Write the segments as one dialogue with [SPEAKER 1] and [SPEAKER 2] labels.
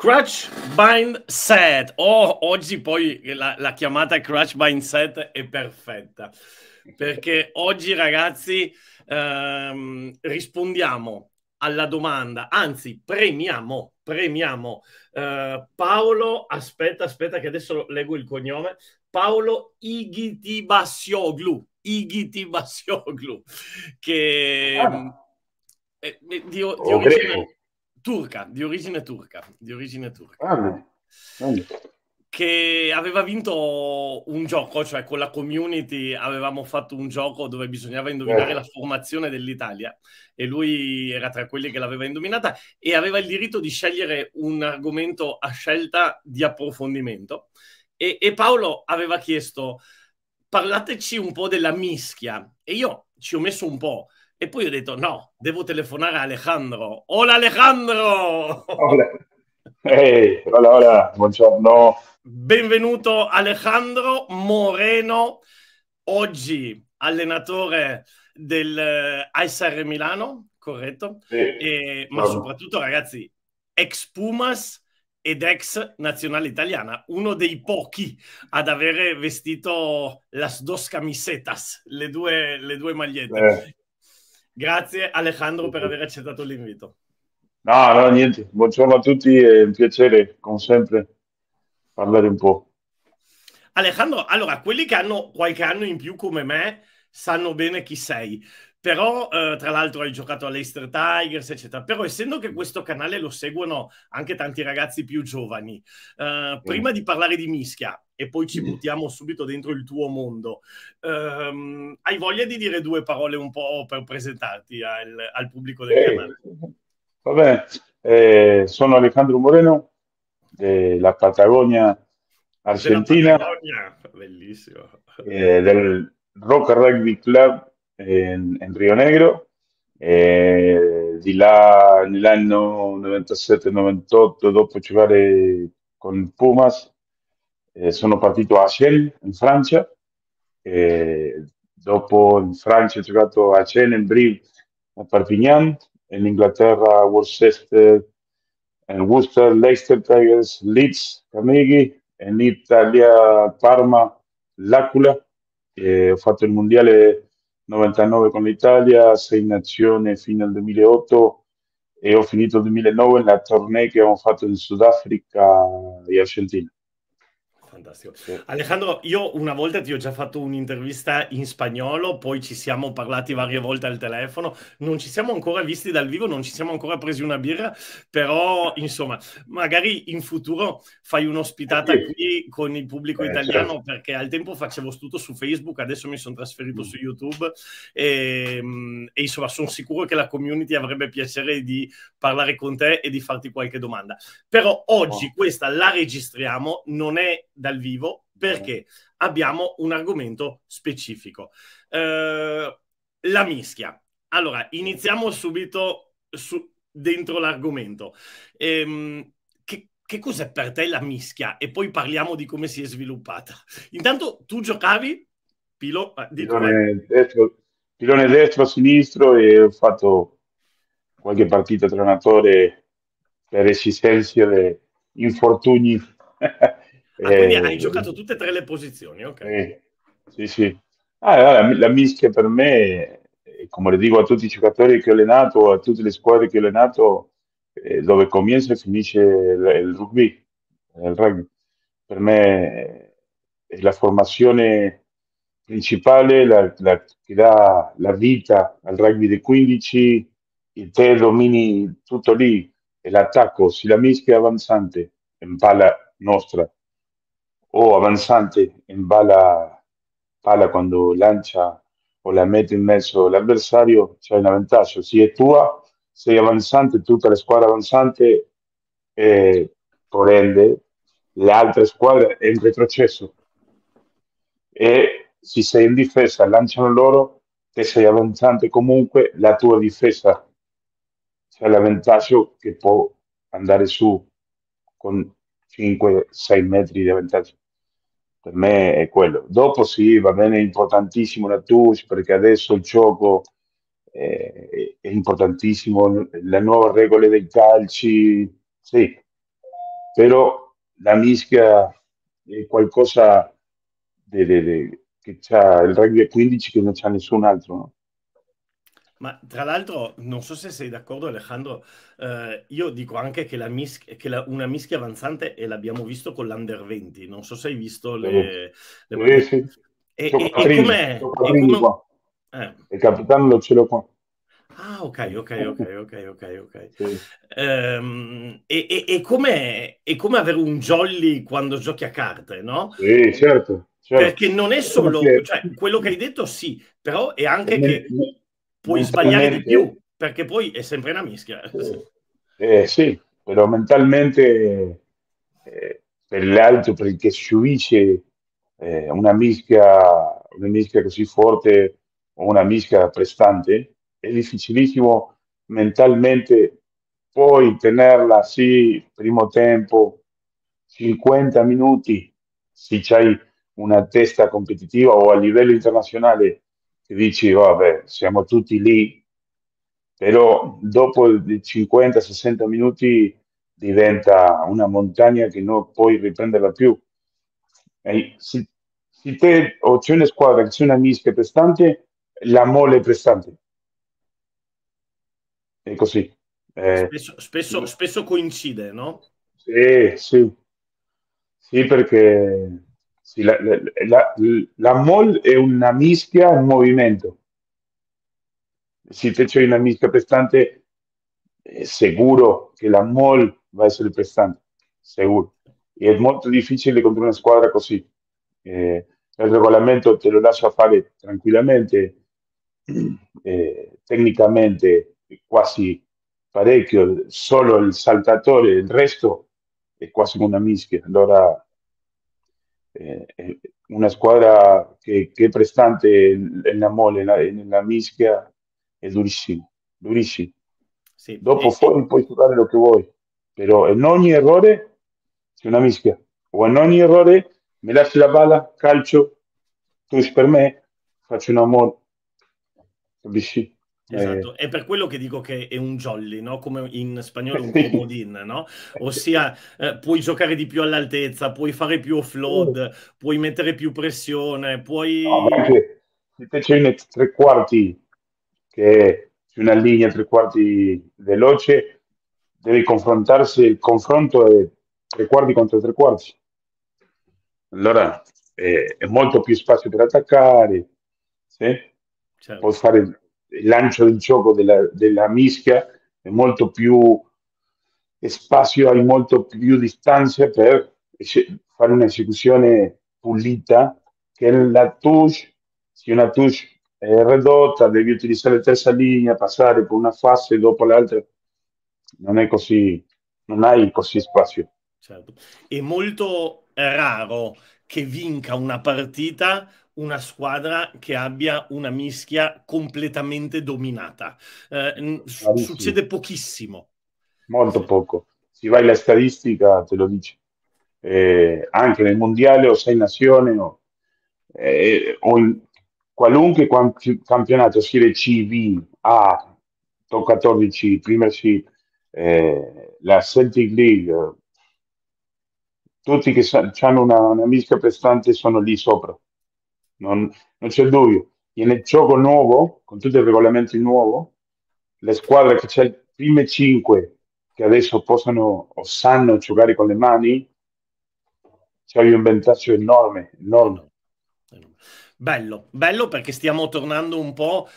[SPEAKER 1] Crutch Bind Set. Oh, oggi poi la, la chiamata Crutch Bind Set è perfetta perché oggi ragazzi ehm, rispondiamo alla domanda, anzi premiamo, premiamo eh, Paolo, aspetta, aspetta che adesso leggo il cognome, Paolo Igitibasioglu, Igitibasioglu, che ah. è, di, di origine turca, di origine turca, di origine turca. Ah, che aveva vinto un gioco, cioè con la community avevamo fatto un gioco dove bisognava indovinare eh. la formazione dell'Italia. E lui era tra quelli che l'aveva indovinata e aveva il diritto di scegliere un argomento a scelta di approfondimento. E, e Paolo aveva chiesto parlateci un po' della mischia. E io ci ho messo un po' E poi ho detto no, devo telefonare a Alejandro. Hola Alejandro!
[SPEAKER 2] Hola. Hey, hola, hola, buongiorno.
[SPEAKER 1] Benvenuto Alejandro Moreno, oggi allenatore del eh, ASR Milano, corretto?
[SPEAKER 2] Sì. E,
[SPEAKER 1] ma soprattutto ragazzi, ex Pumas ed ex nazionale italiana, uno dei pochi ad avere vestito las dos camisetas, le due, le due magliette. Eh. Grazie Alejandro per aver accettato l'invito.
[SPEAKER 2] No, no, niente. Buongiorno a tutti, è un piacere, come sempre, parlare un po'.
[SPEAKER 1] Alejandro, allora, quelli che hanno qualche anno in più come me sanno bene chi sei. Però, eh, tra l'altro, hai giocato all'Eister Tigers, eccetera. Però, essendo che questo canale lo seguono anche tanti ragazzi più giovani, eh, mm. prima di parlare di mischia e poi ci buttiamo subito dentro il tuo mondo, ehm, hai voglia di dire due parole un po' per presentarti al, al pubblico del eh, canale?
[SPEAKER 2] Va bene, eh, sono Alejandro Moreno della Patagonia Argentina. Della Patagonia,
[SPEAKER 1] bellissimo.
[SPEAKER 2] Eh, del Rock Rugby Club in, in Rio Negro. E di là nell'anno 97-98, dopo giocare con Pumas, eh, sono a Chelles in Francia. E dopo in Francia ho giocato a Chelles, in Brive, a Perpignan, in Inghilterra a Worcester, in Worcester, Leicester Tigers, Leeds, Carnegie, in Italia Parma, L'Aquila. ho fatto il mondiale 99 con l'Italia, 6 nazioni fino al 2008 e ho finito il 2009 nella tournée che abbiamo fatto in Sudafrica e Argentina.
[SPEAKER 1] Fantastico. Sì. Alejandro, io una volta ti ho già fatto un'intervista in spagnolo, poi ci siamo parlati varie volte al telefono, non ci siamo ancora visti dal vivo, non ci siamo ancora presi una birra, però insomma, magari in futuro fai un'ospitata sì. qui con il pubblico eh, italiano, certo. perché al tempo facevo tutto su Facebook, adesso mi sono trasferito mm. su YouTube e, mm, e insomma sono sicuro che la community avrebbe piacere di parlare con te e di farti qualche domanda. Però oggi oh. questa la registriamo, non è dal vivo perché abbiamo un argomento specifico. Eh, la mischia. Allora, iniziamo subito su, dentro l'argomento. Ehm, che, che, cos'è per te la mischia? E poi parliamo di come si è sviluppata. Intanto tu giocavi pilo,
[SPEAKER 2] eh, pilone, destro, pilone destro, sinistro e ho fatto qualche partita tra allenatore per esistenze di infortuni
[SPEAKER 1] Ah, quindi hai eh, giocato tutte e tre le posizioni, ok?
[SPEAKER 2] Eh, sì, sì. Ah, la, la, mischia per me, come le dico a tutti i giocatori che ho allenato, a tutte le squadre che ho allenato, eh, dove comincia e finisce il, il rugby, il rugby. Per me è la formazione principale, la, la, che dà la vita al rugby dei 15, e te domini tutto lì, l'attacco, se la mischia è avanzante, in palla nostra, o avanzante in bala, palla quando lancia o la mette in mezzo l'avversario, c'è un vantaggio. Se è tua, sei avanzante, tutta la squadra avanzante, eh, prende l'altra squadra è in retrocesso. E se sei in difesa, lanciano loro, che sei avanzante comunque, la tua difesa c'è l'avvantaggio che può andare su con 5-6 metri di vantaggio per me è quello. Dopo sì, va bene, è importantissimo la touch perché adesso il gioco è, è importantissimo, le nuove regole dei calci, sì, però la mischia è qualcosa de, de, de, che c'ha il rugby a 15 che non c'ha nessun altro. No?
[SPEAKER 1] Ma tra l'altro, non so se sei d'accordo Alejandro, eh, io dico anche che, la mis- che la, una mischia avanzante e l'abbiamo visto con l'Under 20, non so se hai visto le... le
[SPEAKER 2] eh, sì. E, e, e com'è? E
[SPEAKER 1] come...
[SPEAKER 2] Eh. Il capitano lo ce l'ho qua.
[SPEAKER 1] Ah, ok, ok, ok, ok, ok, ok. Sì. Um, e, e, e come avere un jolly quando giochi a carte, no?
[SPEAKER 2] Sì, certo. certo.
[SPEAKER 1] Perché non è solo, cioè, quello che hai detto sì, però è anche che puoi sbagliare di più, perché poi è sempre una mischia.
[SPEAKER 2] Eh, sì, però mentalmente eh, per l'altro, per che subisce eh, una, mischia, una mischia così forte o una mischia prestante, è difficilissimo mentalmente poi tenerla sì, primo tempo, 50 minuti, se c'hai una testa competitiva o a livello internazionale che dici, vabbè, siamo tutti lì, però dopo i 50-60 minuti diventa una montagna che non puoi riprenderla più. E se, se te o c'è una squadra che c'è una mischia prestante, la mole è prestante. È così.
[SPEAKER 1] Eh, spesso, spesso, spesso, coincide, no?
[SPEAKER 2] Sì, sì. Sì, perché la, la, la, MOL è una mischia in movimento. Se c'è una mischia prestante, è sicuro che la MOL va a essere prestante, sicuro. E è molto difficile contro una squadra così. Eh, il regolamento te lo lascia fare tranquillamente, eh, tecnicamente quasi parecchio, solo il saltatore, il resto è quasi una mischia. Eh, una squadra che, che, è prestante nella mole, nella, nella mischia, è durissima, durissima. Sì. Dopo e, fuori puoi fare lo che vuoi, però in ogni errore c'è una mischia. O in ogni errore mi lasci la palla, calcio, tu per me, faccio un amore. Capisci?
[SPEAKER 1] Esatto, eh. è per quello che dico che è un jolly, no? come in spagnolo un comodin, no? ossia eh, puoi giocare di più all'altezza, puoi fare più offload, puoi mettere più pressione, puoi... No,
[SPEAKER 2] se te c'è tre quarti che c'è una linea tre quarti veloce, devi confrontarsi, il confronto è tre quarti contro tre quarti. Allora eh, è molto più spazio per attaccare, sì? certo. puoi fare il lancio del gioco della, della mischia è molto più spazio, hai molto più distanza per fare un'esecuzione pulita che la touche, se una touche è ridotta, devi utilizzare la terza linea, passare per una fase dopo l'altra, non è così, non hai così spazio.
[SPEAKER 1] Certo. È molto raro che vinca una partita una squadra che abbia una mischia completamente dominata. Eh, succede pochissimo.
[SPEAKER 2] Molto poco. Se vai alla statistica te lo dice. Eh, anche nel mondiale o sei nazione o, eh, o in qualunque campionato, Serie C, V, A, top 14, Premiership, la Celtic League, tutti che hanno una, una mischia prestante sono lì sopra non, non c'è dubbio. E nel gioco nuovo, con tutti i regolamenti nuovi, le squadre che c'è le prime cinque che adesso possono o sanno giocare con le mani, c'è un vantaggio enorme, enorme.
[SPEAKER 1] Bello, bello perché stiamo tornando un po' uh,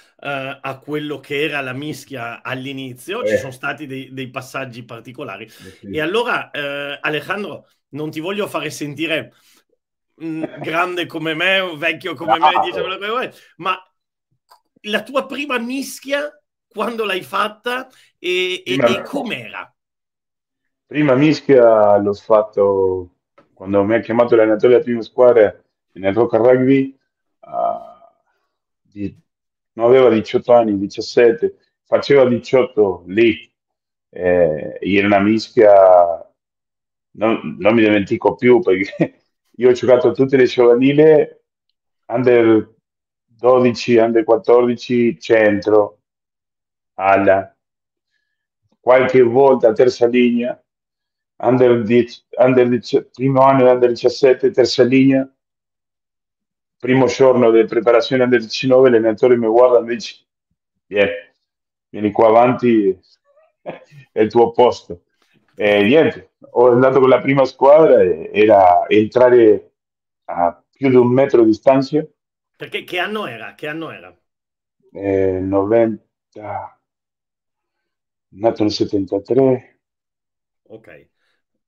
[SPEAKER 1] a quello che era la mischia all'inizio, eh. ci sono stati dei, dei passaggi particolari. Eh sì. E allora, uh, Alejandro, non ti voglio fare sentire grande come me, vecchio come no. me, vuoi, ma la tua prima mischia, quando l'hai fatta e, e, e com'era?
[SPEAKER 2] Prima mischia l'ho fatto quando mi ha chiamato l'allenatore della prima squadra nel Rock Rugby, uh, di, non aveva 18 anni, 17, faceva 18 lì, eh, era una mischia, non, non mi dimentico più perché io ho giocato tutte le giovanili, under 12, under 14, centro, alla, qualche volta terza linea, under 10, under 10, primo anno under 17, terza linea, primo giorno di preparazione under 19, l'allenatore mi guarda e mi dice, vieni qua avanti, è il tuo posto. E niente, ho andato con la prima squadra era entrare a più di un metro di distanza.
[SPEAKER 1] Perché che anno era? Che anno era?
[SPEAKER 2] Eh, 90, nato nel 73.
[SPEAKER 1] Ok.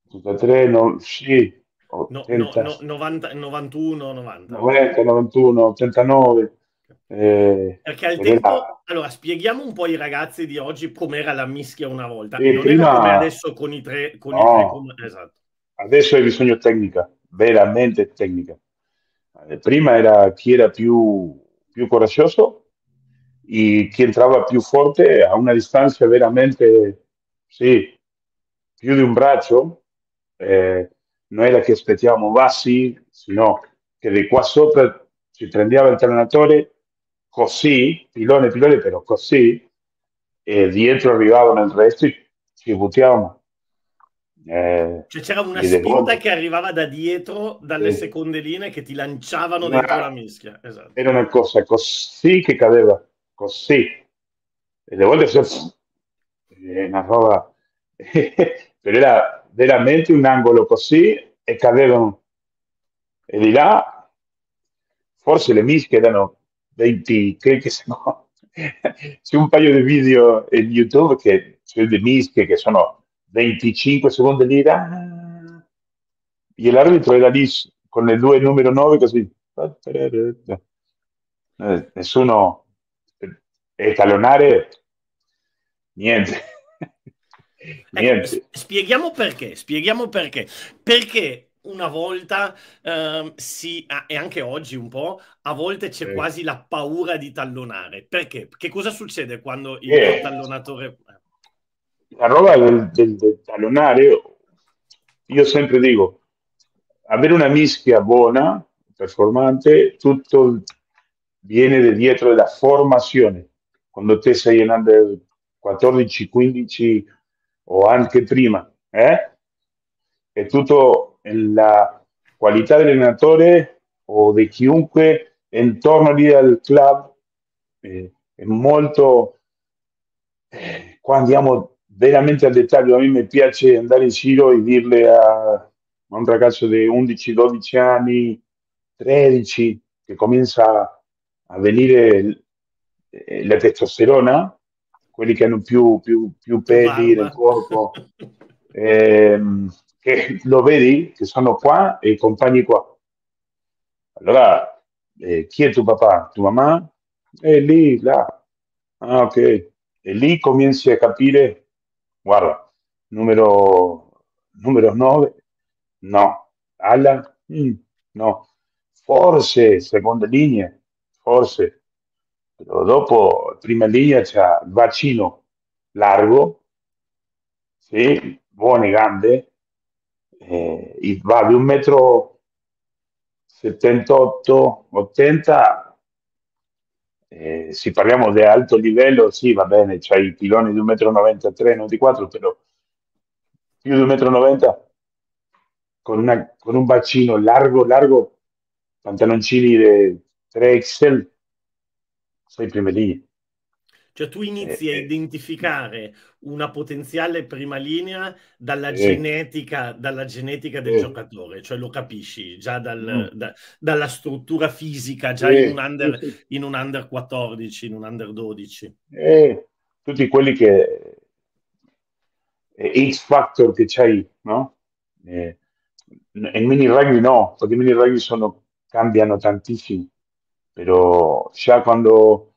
[SPEAKER 2] 73, no, sì.
[SPEAKER 1] 80, no, no, 90, 91, 90.
[SPEAKER 2] 90, 91, 89.
[SPEAKER 1] Eh, Perché al tempo, era... allora spieghiamo un po' ai ragazzi di oggi com'era la mischia una volta. E non prima... era come adesso con i tre, con no, i tre com... esatto.
[SPEAKER 2] Adesso hai bisogno tecnica, veramente tecnica. Eh, prima era chi era più, più coraggioso e chi entrava più forte a una distanza veramente, sì, più di un braccio. Eh, non era che aspettiamo bassi, sino che di qua sopra ci prendeva il allenatore così, pilone, pilone, però così, e dietro arrivavano il resto e ci buttiamo.
[SPEAKER 1] Eh, cioè c'era una spinta che arrivava da dietro, dalle sì. seconde linee, che ti lanciavano dentro la mischia. Esatto.
[SPEAKER 2] Era una cosa così che cadeva, così. E le volte è una roba... però era veramente un angolo così e cadevano. E di là, forse le mischie erano 20, che, che sono... C'è un paio di video in YouTube che c'è delle mischie che sono 25 secondi lì, ah, e l'arbitro era lì con le due numero 9 così. Eh, nessuno e talonare niente.
[SPEAKER 1] Ecco, spieghiamo perché, spieghiamo perché. Perché una volta eh, si, e anche oggi un po', a volte c'è sì. quasi la paura di tallonare. Perché? Che cosa succede quando il yeah. tallonatore...
[SPEAKER 2] La roba del, del, del tallonare, io sempre dico, avere una mischia buona, performante, tutto viene da dietro della formazione. Quando te sei in under 14, 15 o anche prima, eh? è tutto la qualità dell'allenatore o di chiunque intorno lì al club eh, è molto eh, qua andiamo veramente al dettaglio a me piace andare in giro e dirle a, un ragazzo di 11-12 anni 13 che comincia a venire eh, la testosterona quelli che hanno più, più, più peli nel corpo ehm, che lo vedi che sono qua e i compagni qua. Allora, eh, chi è tuo papà? Tua mamma? È lì, là. Ah, ok. E lì cominci a capire, guarda, numero, numero 9, no. Alla, mm, no. Forse, seconda linea, forse. Però dopo, prima linea c'è il bacino largo, sì, buone gambe, eh, va di un metro 78, 80, eh, se parliamo di alto livello, sì, va bene, c'hai i piloni di 1,93 m, 94, però più di 1,90 m con, una, con un bacino largo, largo, pantaloncini 3XL, sei prime linee.
[SPEAKER 1] Cioè tu inizi eh, a identificare una potenziale prima linea dalla, eh, genetica, dalla genetica del eh, giocatore, cioè lo capisci già dal, mm. da, dalla struttura fisica, già in un, under, in, un under, 14, in un under 12.
[SPEAKER 2] tutti quelli che... X Factor che c'hai, no? Eh, in mini rugby no, perché i mini rugby sono, cambiano tantissimo, però già quando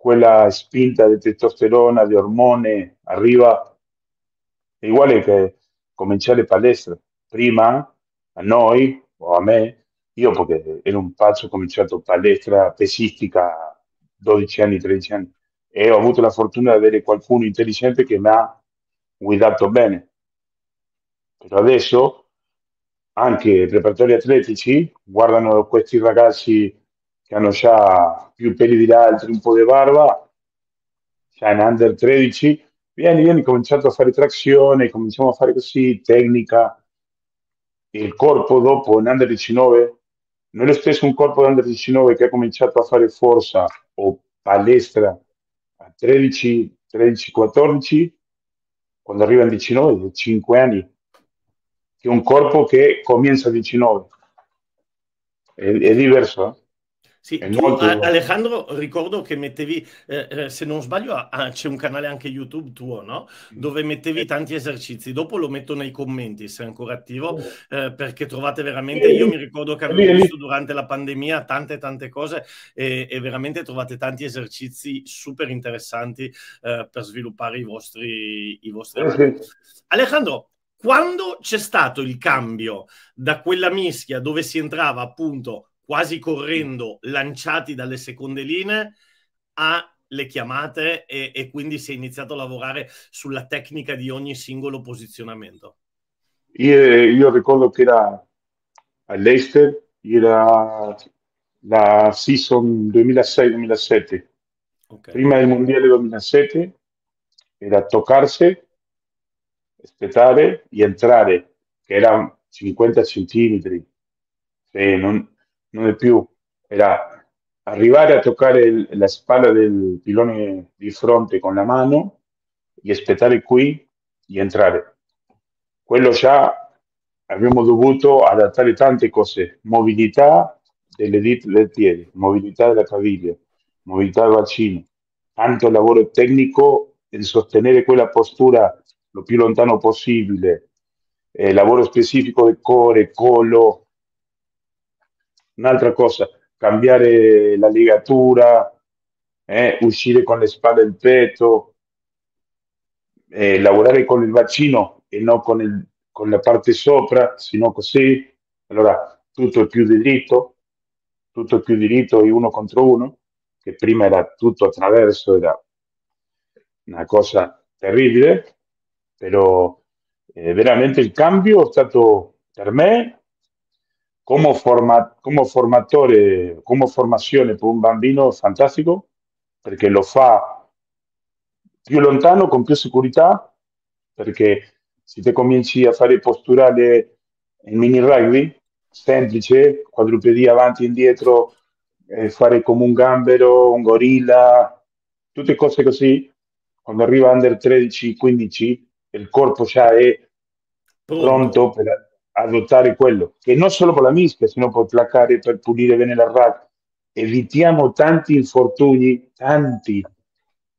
[SPEAKER 2] quella spinta di testosterona, di ormone arriva, è uguale che cominciare palestra. Prima a noi o a me, io perché ero un pazzo, ho cominciato palestra pesistica a 12 anni, 13 anni e ho avuto la fortuna di avere qualcuno intelligente che mi ha guidato bene. Però adesso anche i preparatori atletici guardano questi ragazzi che hanno già più peli di altri, un po' di barba, cioè in under 13, vieni, vieni, cominciato a fare trazione, cominciamo a fare così, tecnica, il corpo dopo in under 19 non è lo stesso un corpo under 19 che ha cominciato a fare forza o palestra a 13, 13, 14, quando arriva a 19, 5 anni, che un corpo che comienza a 19. È, è diverso, eh?
[SPEAKER 1] Sì, tu, molto... Alejandro, ricordo che mettevi, eh, eh, se non sbaglio, ah, c'è un canale anche YouTube tuo, no? Dove mettevi tanti esercizi. Dopo lo metto nei commenti se è ancora attivo, eh, perché trovate veramente. Io mi ricordo che avevo visto durante la pandemia tante, tante cose e, e veramente trovate tanti esercizi super interessanti eh, per sviluppare i vostri, i vostri Alejandro, quando c'è stato il cambio da quella mischia dove si entrava appunto quasi correndo, lanciati dalle seconde linee alle chiamate e, e, quindi si è iniziato a lavorare sulla tecnica di ogni singolo posizionamento.
[SPEAKER 2] Io, io ricordo che era all'Ester, era la season 2006-2007. Okay. Prima del Mondiale 2007 era toccarsi, aspettare e entrare, che era 50 centimetri. Cioè, non, non è più, era arrivare a toccare il, la spalla del pilone di fronte con la mano e aspettare qui e entrare. Quello già abbiamo dovuto adattare tante cose, mobilità delle dita del piede, mobilità della caviglia, mobilità del bacino, tanto lavoro tecnico in sostenere quella postura lo più lontano possibile, eh, lavoro specifico del cuore, collo, Un'altra cosa, cambiare la legatura, eh, uscire con le spalle del petto, eh, lavorare con il bacino e non con, il, con la parte sopra, sino così. Allora tutto è più diritto, tutto è più diritto e uno contro uno, che prima era tutto attraverso, era una cosa terribile, però eh, veramente il cambio è stato per me come, forma, come formatore, come formazione per un bambino fantastico, perché lo fa più lontano, con più sicurezza, perché se te cominci a fare posturale in mini rugby, semplice, quadrupedia avanti e indietro, eh, fare come un gambero, un gorilla, tutte cose così, quando arriva under 13-15, il corpo già è pronto, pronto per, adottare quello, che non solo per la mischia, sino per placare, per pulire bene la rack. Evitiamo tanti infortuni, tanti,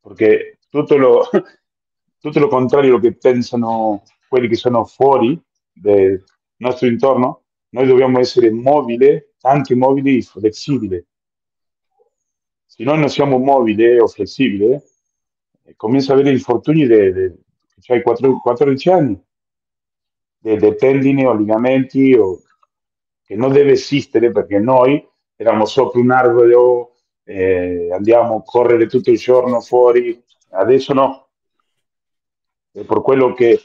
[SPEAKER 2] perché tutto lo, tutto lo contrario che pensano quelli che sono fuori del nostro intorno, noi dobbiamo essere mobili, tanti mobili e flessibili. Se noi non siamo mobili o flessibili, eh, comincia ad avere infortuni di cioè 14 anni delle tendine o ligamenti o, che non deve esistere perché noi eravamo sopra un albero, eh, andiamo a correre tutto il giorno fuori, adesso no. È per quello che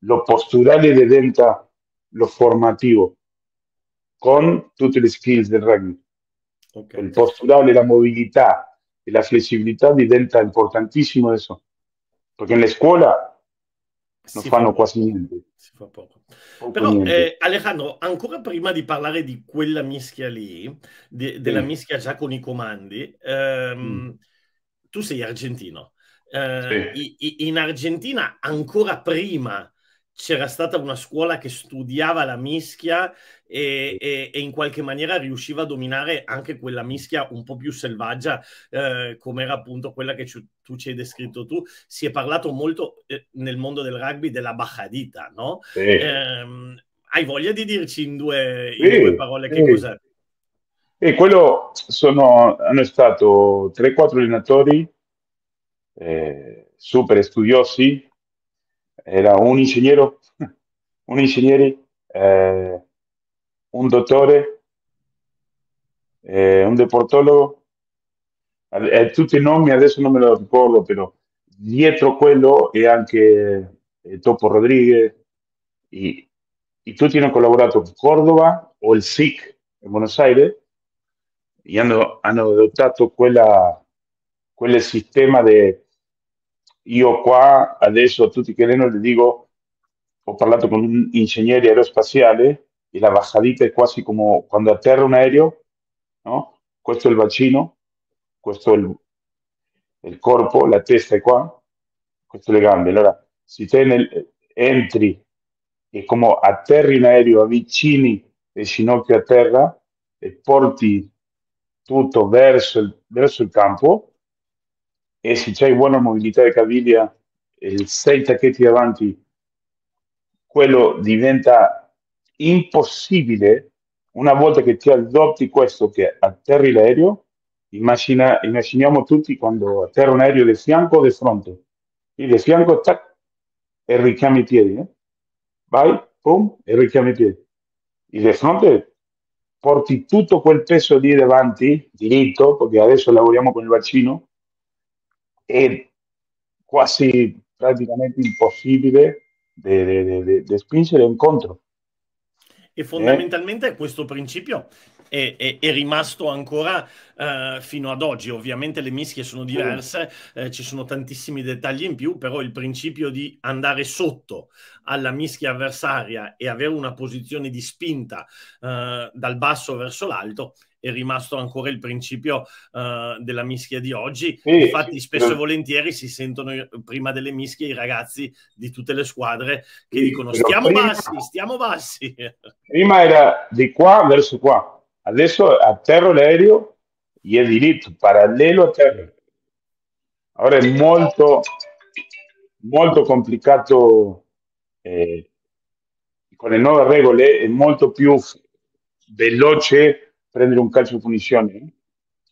[SPEAKER 2] lo posturale diventa lo formativo con tutte le skills del rugby. Okay. Il posturale, la mobilità e la flessibilità diventa importantissimo adesso. Perché nella scuola non si fanno quasi niente.
[SPEAKER 1] Si fa poco. poco Però eh, Alejandro, ancora prima di parlare di quella mischia lì, de, della sì. mischia già con i comandi, ehm, mm. tu sei argentino. Eh, sì. in Argentina, ancora prima c'era stata una scuola che studiava la mischia e, e, e, in qualche maniera riusciva a dominare anche quella mischia un po' più selvaggia, eh, come era appunto quella che ci, tu ci hai descritto tu. Si è parlato molto eh, nel mondo del rugby della bajadita, no? Sì. Eh, hai voglia di dirci in due, in sì, due parole che cos'è?
[SPEAKER 2] E quello sono, hanno stato 3-4 allenatori eh, super studiosi era un ingegnere, un ingegnere, eh, un dottore, eh, un deportologo, eh, tutti i nomi adesso non me lo ricordo, però dietro quello è anche eh, Topo Rodriguez e, tutti hanno collaborato con Cordova o il SIC in Buenos Aires. E hanno, hanno adottato quella, quel sistema di io qua adesso a tutti i che le dico, ho parlato con un ingegnere aerospaziale e la bajadita è quasi come quando atterra un aereo, no? Questo è il bacino, questo è il, il corpo, la testa è qua, questo le gambe. Allora, se te nel, entri e come atterri in aereo, avvicini il ginocchio a terra e porti tutto verso verso il campo e se c'hai buona mobilità di caviglia, il sei tacchetti davanti, quello diventa impossibile una volta che ti adotti questo che atterri l'aereo, immagina, immaginiamo tutti quando atterra un aereo del fianco o del fronte. E del fianco, tac, e richiami i piedi. Eh? Vai, pum, e richiami i piedi. E del fronte porti tutto quel peso lì davanti, diritto, perché adesso lavoriamo con il bacino, è quasi praticamente impossibile da spingere incontro.
[SPEAKER 1] E fondamentalmente eh? questo principio è, è, è rimasto ancora uh, fino ad oggi. Ovviamente le mischie sono diverse, eh, ci sono tantissimi dettagli in più, però il principio di andare sotto alla mischia avversaria e avere una posizione di spinta uh, dal basso verso l'alto è rimasto ancora il principio uh, della mischia di oggi. Sì, Infatti, spesso sì. e volentieri si sentono prima delle mischie i ragazzi di tutte le squadre che sì, dicono stiamo prima, bassi, stiamo bassi.
[SPEAKER 2] Prima era di qua verso qua, Adesso atterro l'aereo e è diritto, parallelo a terra. Ora è molto, molto complicato eh, con le nuove regole, è molto più veloce prendere un calcio di punizione.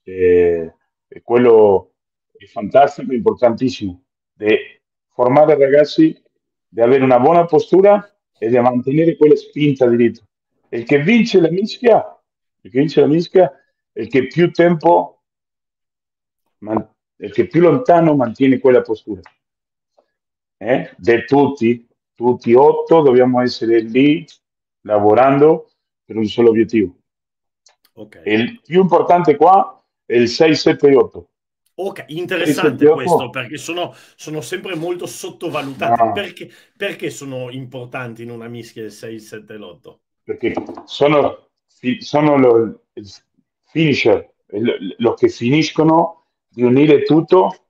[SPEAKER 2] Eh, e quello è fantastico, importantissimo, di formare ragazzi di avere una buona postura e di mantenere quella spinta diritto. Il che vince la mischia il che vince la mischia è il che più tempo, man- il che più lontano mantiene quella postura. Eh? De tutti, tutti otto, dobbiamo essere lì lavorando per un solo obiettivo. Okay. Il più importante qua è il 6, 7 8.
[SPEAKER 1] Ok, interessante questo perché sono, sono, sempre molto sottovalutati. No. Perché, perché, sono importanti in una mischia il 6, 7 e l'8?
[SPEAKER 2] Perché sono sono lo, il finisher, lo che finiscono di unire tutto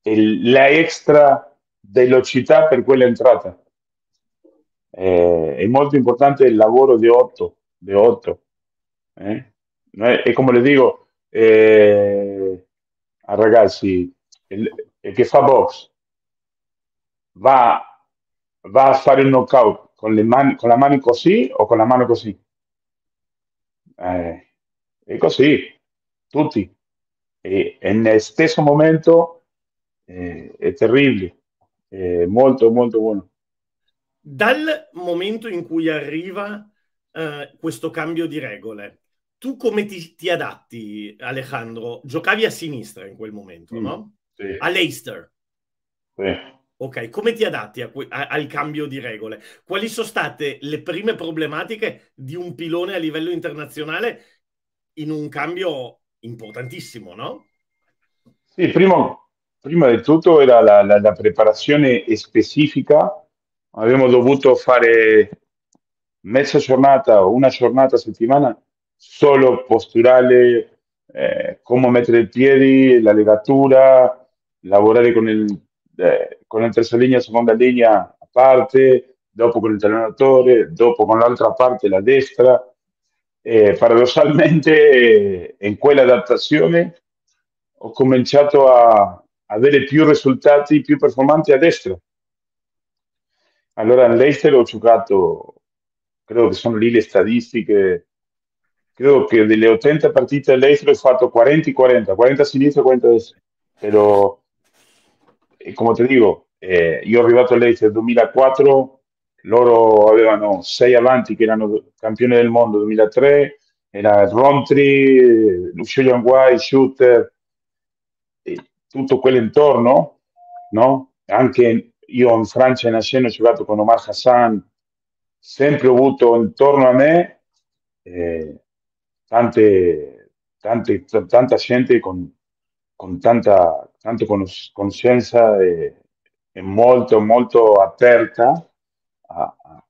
[SPEAKER 2] e la extra velocità per quella entrata. Eh, è molto importante il lavoro di 8, di 8. Eh? E come le dico eh, ai ragazzi, il, il, che fa box va, va a fare un knockout con, le mani, con la mano così o con la mano così eh, e così, tutti. E, e nel stesso momento eh, è terribile, è molto molto buono.
[SPEAKER 1] Dal momento in cui arriva eh, questo cambio di regole, tu come ti, ti, adatti, Alejandro? Giocavi a sinistra in quel momento, mm, no?
[SPEAKER 2] Sì.
[SPEAKER 1] A Leicester.
[SPEAKER 2] Sì.
[SPEAKER 1] Ok, come ti adatti a, a, al cambio di regole? Quali sono state le prime problematiche di un pilone a livello internazionale in un cambio importantissimo, no?
[SPEAKER 2] Sì, prima, prima di tutto era la, la, la preparazione specifica. Abbiamo dovuto fare mezza giornata o una giornata a settimana solo posturale, eh, come mettere i piedi, la legatura, lavorare con il con la terza linea, seconda linea a parte, dopo con il allenatore, dopo con l'altra parte la destra. Eh, paradossalmente in quell'adattazione ho cominciato a avere più risultati, più performanti a destra. Allora Leicester ho giocato, credo che sono lì le statistiche, credo che delle 80 partite a Leicester ho fatto 40-40, 40 a sinistra e 40 a destra. Però e come ti dico, eh, io arrivato lei nel 2004, loro avevano sei avanti che erano campioni del mondo 2003, era Rontri, Lucio Yanguai, Shooter, tutto quell'intorno, no? Anche io in Francia in Ascena ho giocato con Omar Hassan, sempre ho avuto intorno a me eh, tante, tanta gente con tanta, tanta conoscenza e, è molto, molto aperta a,
[SPEAKER 1] a,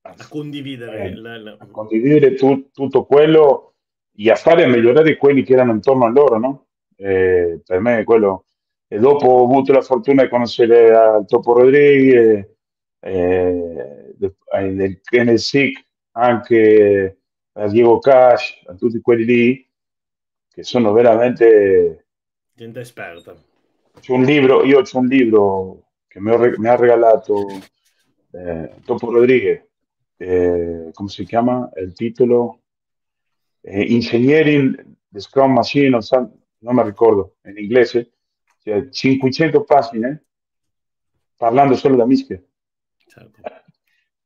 [SPEAKER 1] a condividere,
[SPEAKER 2] eh, il, a condividere tu, tutto quello e a fare migliorare quelli che erano intorno a loro, no? Eh, per me è quello. E dopo ho avuto la fortuna di conoscere a Topo Rodriguez, eh, nel, nel SIC anche a Diego Cash, a tutti quelli lì che sono veramente
[SPEAKER 1] gente esperta.
[SPEAKER 2] C'è un libro, io c'è un libro che mi, ho, mi ha regalato eh, Topo Rodriguez, eh, come si chiama il titolo? Eh, Engineering the Scrum Machine, non, so, non mi ricordo in inglese, cioè 500 pagine parlando solo da mischia. Certo.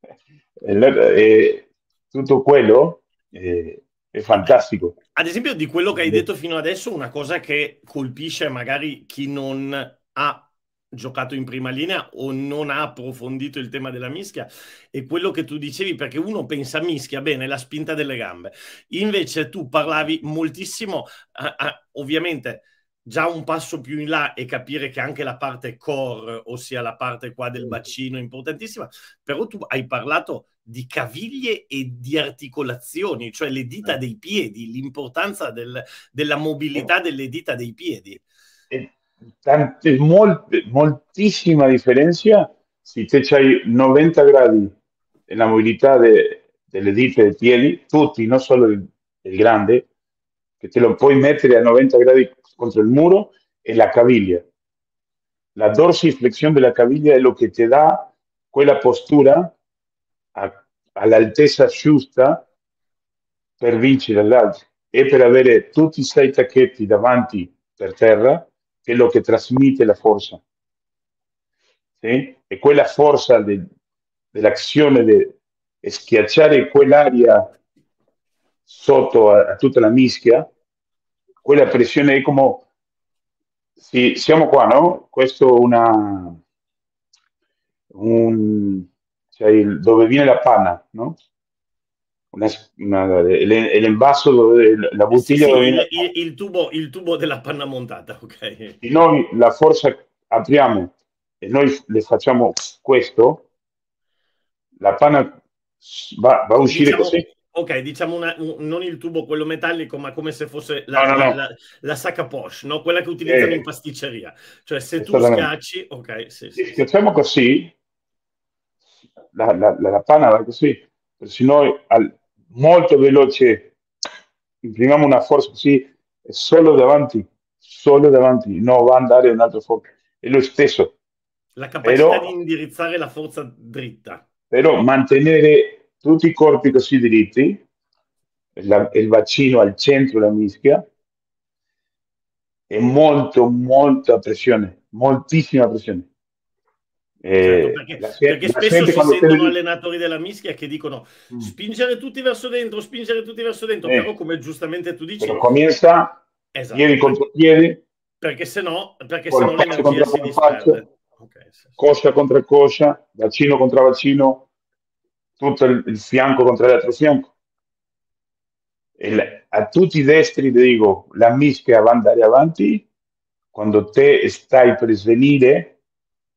[SPEAKER 2] e, tutto quello è fantastico.
[SPEAKER 1] Ad esempio, di quello che hai detto fino adesso, una cosa che colpisce magari chi non ha giocato in prima linea o non ha approfondito il tema della mischia è quello che tu dicevi perché uno pensa mischia bene la spinta delle gambe invece tu parlavi moltissimo eh, eh, ovviamente già un passo più in là e capire che anche la parte core, ossia la parte qua del bacino, è importantissima, però tu hai parlato di caviglie e di articolazioni, cioè le dita dei piedi, l'importanza del, della mobilità delle dita dei piedi.
[SPEAKER 2] Tante, molt, moltissima differenza se te hai 90 gradi nella mobilità de, delle dita dei piedi, tutti, non solo il, il grande, che te lo puoi mettere a 90 gradi contra el muro es la caviglia. La dorsiflexión de la caviglia è lo che ti dà quella postura all'altezza giusta per vincere l'altro e per avere tutti i sei tacchetti davanti per terra, che è lo che trasmette la forza. Sì? E quella forza de, dell'azione di schiacciare quell'aria sotto a, a tutta la mischia quella pressione è come sì, siamo qua, no? Questo è una un, cioè il, dove viene la panna, no? Una, una, l'envaso dove la bottiglia
[SPEAKER 1] sì,
[SPEAKER 2] dove
[SPEAKER 1] il, il, il, tubo, il tubo della panna montata, ok?
[SPEAKER 2] E noi la forza apriamo e noi le facciamo questo, la panna va, va a uscire diciamo, così
[SPEAKER 1] Ok, diciamo una, un, non il tubo quello metallico, ma come se fosse la, no, no, no. la, la sacca poche, no? quella che utilizzano eh, in pasticceria. Cioè, se tu schiacci, ok, sì, sì.
[SPEAKER 2] Facciamo così, la, la, la, panna va così, se noi al, molto veloce imprimiamo una forza così, è solo davanti, solo davanti, non va a andare un altro fuoco. È lo stesso.
[SPEAKER 1] La capacità però, di indirizzare la forza dritta.
[SPEAKER 2] Però mantenere tutti i corpi così diritti, la, il bacino al centro della mischia, e molto, molta pressione, moltissima pressione.
[SPEAKER 1] Certo, perché, la, perché spesso si sentono te... allenatori della mischia che dicono mm. spingere tutti verso dentro, spingere tutti verso dentro, eh. però come giustamente tu dici...
[SPEAKER 2] Comienza esatto, piedi contro piedi.
[SPEAKER 1] Perché se no, perché se no l'energia si disperde.
[SPEAKER 2] Okay, sì, sì. Coscia contro coscia, bacino contro bacino, tutto il fianco contro l'altro fianco. E a tutti i destri dico, la mischia va andare avanti, quando te stai per svenire,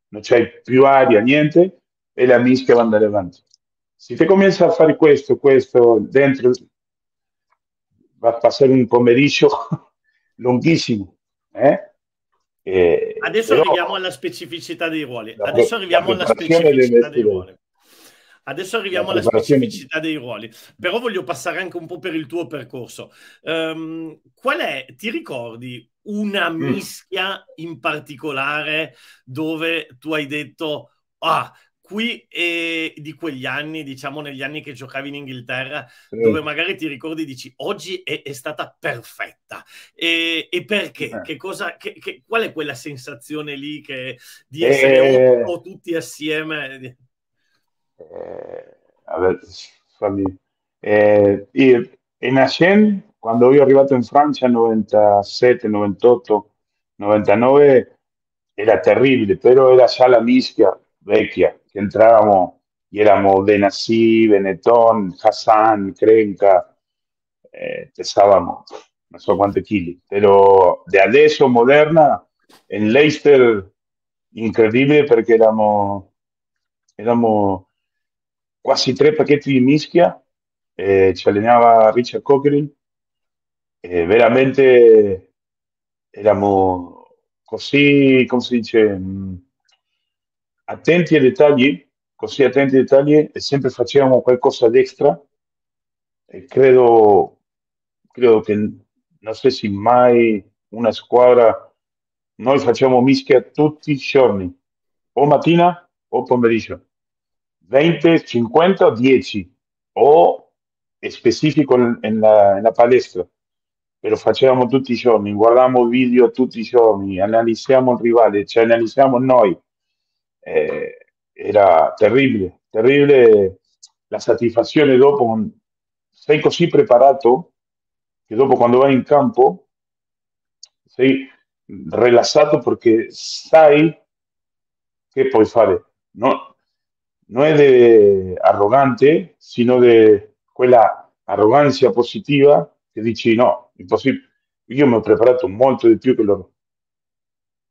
[SPEAKER 2] non c'è più aria, niente, e la mischia va andare avanti. Se te comienza a fare questo, questo, dentro, va a passare un pomeriggio lunghissimo. Eh?
[SPEAKER 1] E, Adesso però, arriviamo alla specificità dei ruoli. Adesso arriviamo alla specificità dei ruoli. Adesso arriviamo alla specificità dei ruoli, però voglio passare anche un po' per il tuo percorso. Um, qual è, ti ricordi una mm. mischia in particolare dove tu hai detto, ah, qui eh, di quegli anni, diciamo negli anni che giocavi in Inghilterra, mm. dove magari ti ricordi e dici oggi è, è stata perfetta. E, e perché? Eh. Che cosa, che, che, qual è quella sensazione lì che, di essere eh. un po' tutti assieme?
[SPEAKER 2] Eh, a ver, fammi, eh, in Agen, quando io arrivato in Francia 97, 98, 99, era terribile, però era già la mischia vecchia, che entravamo y éramos Benassi, Benetton, Hassan, Crenca, eh, pesábamos no so quanti chili, però de adesso moderna, in Leicester incredibile perché eravamo, eravamo quasi tre pacchetti di mischia, e ci allenava Richard Cockerill e veramente eravamo così, come si dice, mh, attenti ai dettagli, così attenti ai dettagli e sempre facevamo qualcosa d'extra e credo, credo che non so se mai una squadra, noi facciamo mischia tutti i giorni, o mattina o pomeriggio, 20, 50 o 10, o specifico nella, nella palestra, lo facevamo tutti i giorni, guardiamo video tutti i giorni, analizziamo il rivale, ci analizziamo noi. Eh, era terribile, terribile la soddisfazione dopo, sei così preparato che dopo quando vai in campo sei rilassato perché sai che puoi fare. No, non è de arrogante, sino di quella arroganza positiva che dici no, impossibile. Io mi ho preparato molto di più che loro.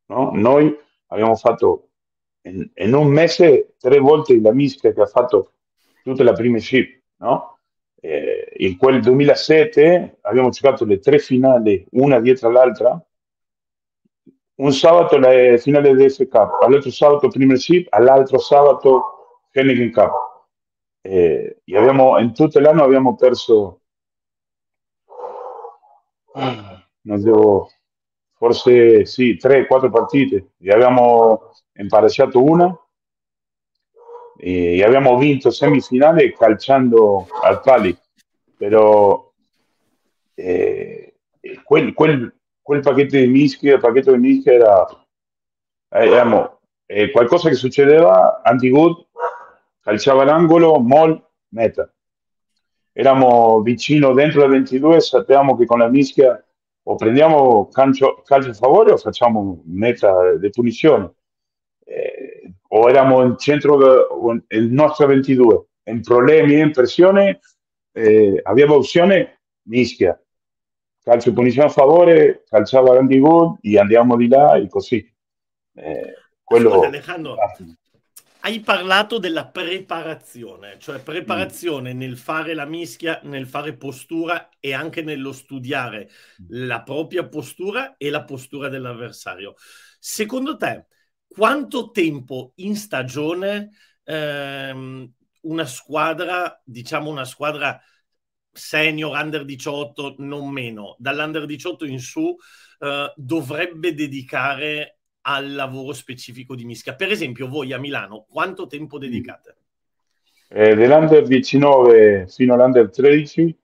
[SPEAKER 2] No? Noi abbiamo fatto in, un mese tre volte la mischia che ha fatto tutta la prima ship. No? Eh, in quel 2007 abbiamo giocato le tre finali, una dietro l'altra. Un sabato la finale di FK, all'altro sabato Premiership, all'altro sabato Henneken Cup. Eh, e abbiamo, in tutto l'anno abbiamo perso non devo, forse sì, tre, quattro partite. E abbiamo impareggiato una e abbiamo vinto semifinale calciando al pali. Però eh, quel, quel, quel, pacchetto di mischia, il pacchetto di mischia era, eh, eravamo, eh, qualcosa che succedeva, anti-good, calciava l'angolo, mol, meta eravamo vicino dentro la 22 sappiamo che con la mischia o prendiamo calcio, calcio a favore o facciamo meta di punizione. Eh, o eravamo in centro del nostro 22, in problemi, in pressione, eh, abbiamo opzione mischia. Calcio punizione a favore, calciava grandi gol e andiamo di là e così. Eh, quello...
[SPEAKER 1] Alejandro, hai parlato della preparazione, cioè preparazione mm. nel fare la mischia, nel fare postura e anche nello studiare la propria postura e la postura dell'avversario. Secondo te, quanto tempo in stagione ehm, una squadra, diciamo una squadra senior, under 18, non meno, dall'under 18 in su, eh, dovrebbe dedicare al lavoro specifico di mischia. Per esempio, voi a Milano, quanto tempo dedicate?
[SPEAKER 2] Eh, dell'Under 19 fino all'Under 13,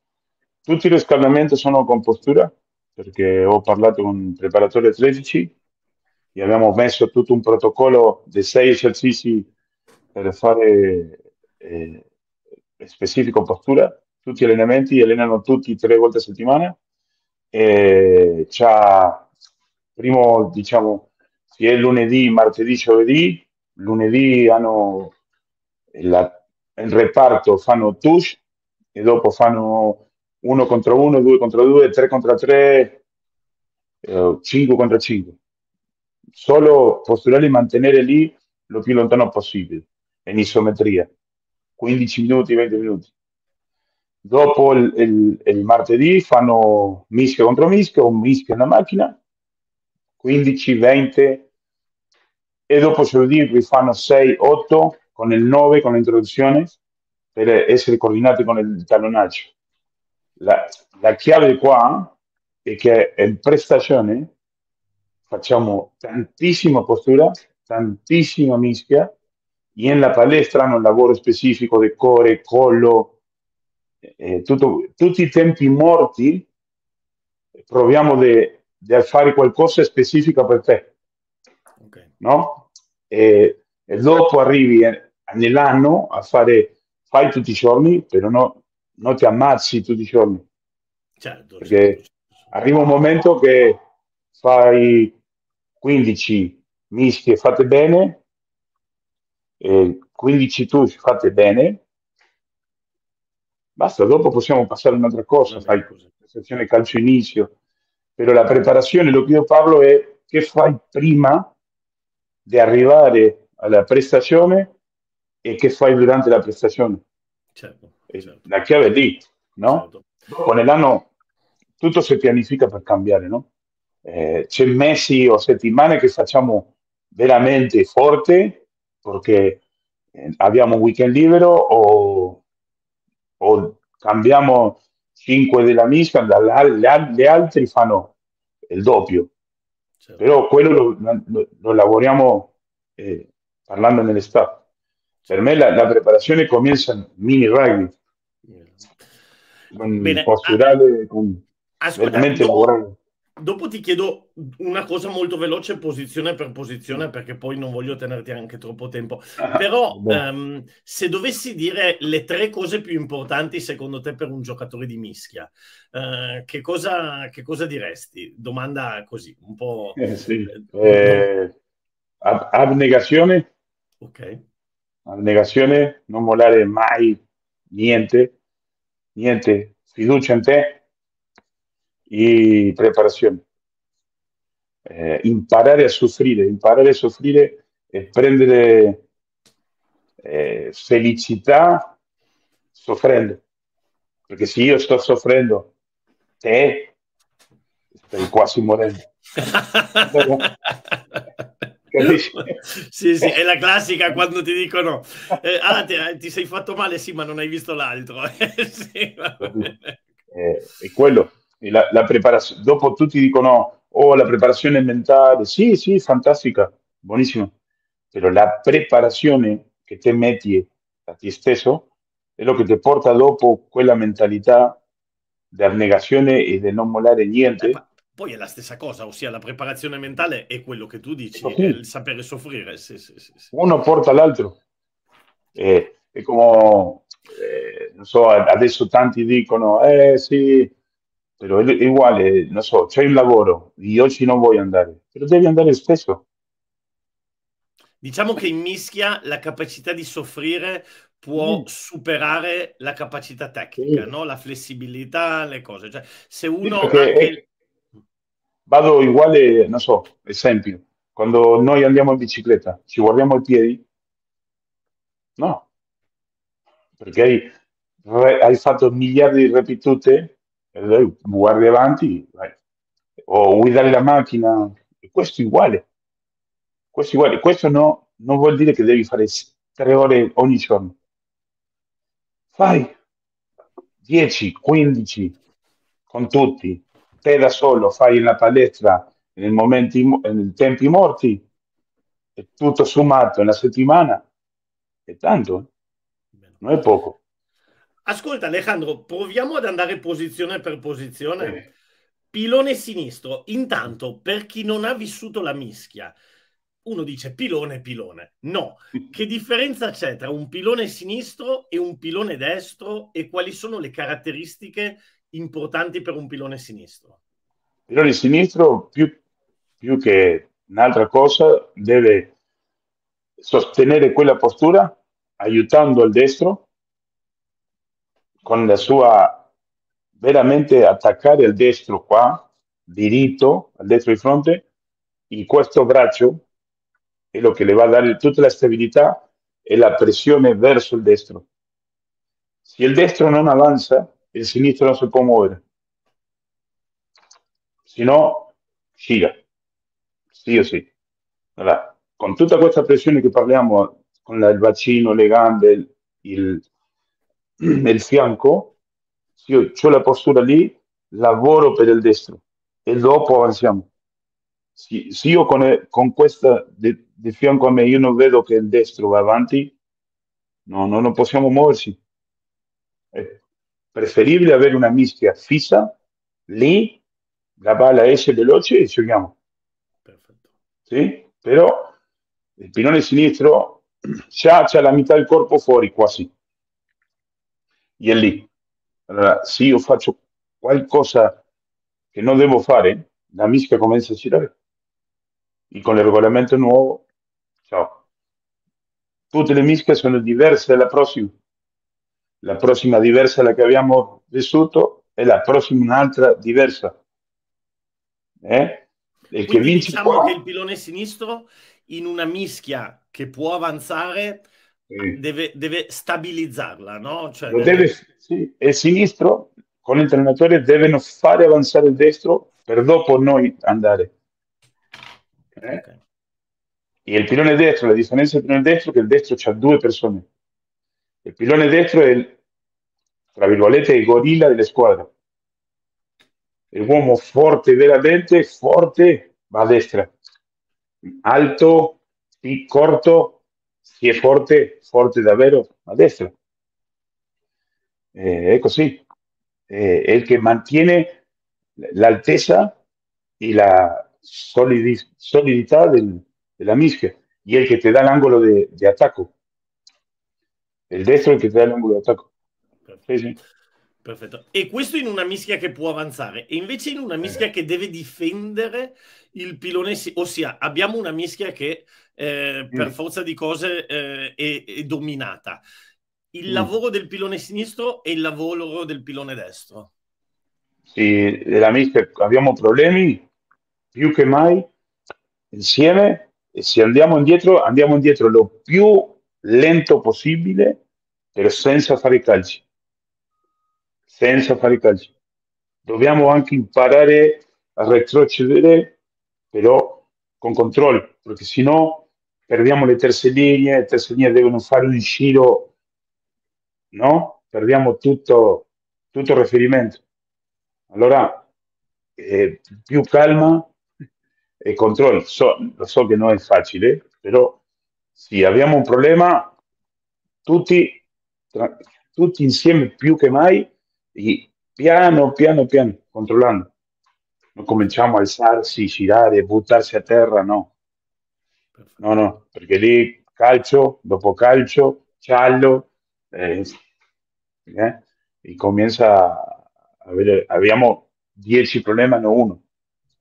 [SPEAKER 2] tutti i riscaldamenti sono con postura, perché ho parlato con il preparatore 13 e abbiamo messo tutto un protocollo di sei esercizi per fare eh, specifico postura. Tutti gli allenamenti allenano tutti tre volte a settimana. E c'ha, primo, diciamo, si è lunedì, martedì, giovedì, lunedì hanno la, il reparto, fanno touch e dopo fanno uno contro uno, due contro due, tre contro tre, eh, cinque contro cinque. Solo posturali mantenere lì lo più lontano possibile, in isometria, 15 minuti, 20 minuti. Dopo il, il, il martedì fanno mischia contro mischia o mischia nella macchina, 15, 20 e dopo giovedì rifanno 6, 8 con il 9 con l'introduzione per essere coordinati con il tallonaggio. La, la chiave qua è che in prestazione facciamo tantissima postura, tantissima mischia e nella palestra hanno un lavoro specifico di core, collo, eh, tutto, tutti i tempi morti proviamo di fare qualcosa specifico per te. Okay. No? E, e, dopo arrivi nell'anno a fare, fai tutti i giorni, però no, non ti ammazzi tutti i giorni. Certo, Perché certo. arriva un momento che fai 15 mischie fatte bene, e 15 tu fate bene, basta, dopo possiamo passare a un'altra cosa, fai sezione calcio inizio, però la preparazione, lo che io parlo è che fai prima di arrivare alla prestazione e che fai durante la prestazione. Certo, certo. La chiave è lì, no? Certo. Dopo nell'anno tutto si pianifica per cambiare, no? Eh, c'è mesi o settimane che facciamo veramente forte perché eh, abbiamo un weekend libero o, o cambiamo 5 della mischia, le altre fanno il doppio. Certo. Però quello lo, lo, lo lavoriamo eh, parlando nell'estate. Per me la, la, preparazione comienza in mini rugby. Con Bene, posturale, con
[SPEAKER 1] ascolta, veramente dopo, lavorare. Dopo ti chiedo una cosa molto veloce, posizione per posizione, perché poi non voglio tenerti anche troppo tempo. Ah, Però um, se dovessi dire le tre cose più importanti secondo te per un giocatore di mischia, uh, che, cosa, che, cosa, diresti? Domanda così, un po'...
[SPEAKER 2] Eh, sì. eh, abnegazione.
[SPEAKER 1] Ok.
[SPEAKER 2] Abnegazione, non mollare mai niente, niente, fiducia in te y preparazione. Eh, imparare a soffrire, imparare a soffrire e prendere eh, felicità soffrendo. Perché se io sto soffrendo, te stai quasi morendo.
[SPEAKER 1] sì, sì, è la classica quando ti dicono eh, ah, ti, ti, sei fatto male, sì, ma non hai visto l'altro. sì,
[SPEAKER 2] eh, è quello la, la preparazione, dopo tutti dicono, oh, la preparazione mentale, sì, sì, fantastica, buonissimo, però la preparazione che te metti a te stesso è lo che ti porta dopo quella mentalità di abnegazione e di non mollare niente. Eh,
[SPEAKER 1] poi è la stessa cosa, ossia la preparazione mentale è quello che tu dici, sì. il sapere soffrire. Sì, sì,
[SPEAKER 2] Uno porta l'altro. Eh, è come, eh, non so, adesso tanti dicono, eh sì, però è uguale, non so, c'è il lavoro, io oggi non voglio andare, però devi andare spesso.
[SPEAKER 1] Diciamo che in mischia la capacità di soffrire può mm. superare la capacità tecnica, sì. no? la flessibilità, le cose. Cioè, se uno... Sì, anche...
[SPEAKER 2] Vado uguale, non so, esempio, quando noi andiamo in bicicletta, ci guardiamo i piedi? No, perché hai, hai fatto miliardi di ripetute guardi avanti vai. o guidare la macchina, questo è uguale. Questo, è uguale. questo no, non vuol dire che devi fare tre ore ogni giorno. Fai 10, 15 con tutti, te da solo fai la palestra nei momenti, nei tempi morti, e tutto sommato in una settimana, è tanto, non è poco.
[SPEAKER 1] Ascolta Alejandro, proviamo ad andare posizione per posizione. Pilone sinistro, intanto per chi non ha vissuto la mischia, uno dice pilone pilone. No, che differenza c'è tra un pilone sinistro e un pilone destro e quali sono le caratteristiche importanti per un pilone sinistro?
[SPEAKER 2] Il pilone sinistro, più, più che un'altra cosa, deve sostenere quella postura aiutando il destro con la sua veramente attaccare il destro qua, diritto, al destro di fronte, e questo braccio è lo che le va a dare tutta la stabilità e la pressione verso il destro. Se il destro non avanza, il sinistro non si può muovere. Se no, gira. Sì o sì. Allora, con tutta questa pressione che parliamo, con il bacino, le gambe, il, nel fianco, io ho la postura lì, lavoro per il destro e dopo avanziamo. Se, se io con, con questa di, di, fianco a me io non vedo che il destro va avanti, no, no, non possiamo muoversi. È preferibile avere una mischia fissa, lì la palla esce veloce e giochiamo. Perfetto. Sì? Però il pilone sinistro c'ha la metà del corpo fuori quasi e è lì. Allora, se io faccio qualcosa che non devo fare, la mischia comincia a girare. E con il regolamento nuovo, ciao. Tutte le mischie sono diverse dalla prossima. La prossima diversa la che abbiamo vissuto e la prossima un'altra diversa.
[SPEAKER 1] Eh? Il che vince diciamo qua... che il pilone sinistro in una mischia che può avanzare sì. deve, deve, stabilizzarla, no? Cioè,
[SPEAKER 2] deve... Deve, sì. E il sinistro con l'allenatore devono fare avanzare il destro per dopo noi andare. Eh? Okay. E il pilone destro, la differenza del pilone destro è che il destro c'ha due persone. Il pilone destro è il, tra virgolette, il gorilla delle squadre. L'uomo forte, veramente forte, va a destra. Alto, corto, si è forte, forte davvero, a destra. Eh, è così. Eh, è il che mantiene l'altezza e la solidità del, della mischia y el que te da el ángulo de, de attacco. Il destro ti dà l'angolo di attacco.
[SPEAKER 1] Perfetto. Sì, sì. Perfetto. E questo in una mischia che può avanzare, e invece in una mischia eh. che deve difendere il pilone, ossia abbiamo una mischia che eh, per mm. forza di cose eh, è, è, dominata. Il mm. lavoro del pilone sinistro e il lavoro del pilone destro.
[SPEAKER 2] Sì, nella mischia abbiamo problemi più che mai insieme e se andiamo indietro, andiamo indietro lo più lento possibile, però senza fare calci. Senza fare i calci. Dobbiamo anche imparare a retrocedere, però con controllo, perché sennò perdiamo le terze linee, le terze linee devono fare un giro, no? Perdiamo tutto, tutto il riferimento. Allora, eh, più calma, e controllo. So, lo so che non è facile, però sì, abbiamo un problema tutti, tra, tutti insieme più che mai, e piano, piano, piano, controllando. Non cominciamo a alzarsi, girare, buttarsi a terra, no. No, no, perché lì calcio, dopo calcio, giallo, eh, eh, e comincia a avere, abbiamo dieci problemi, non uno.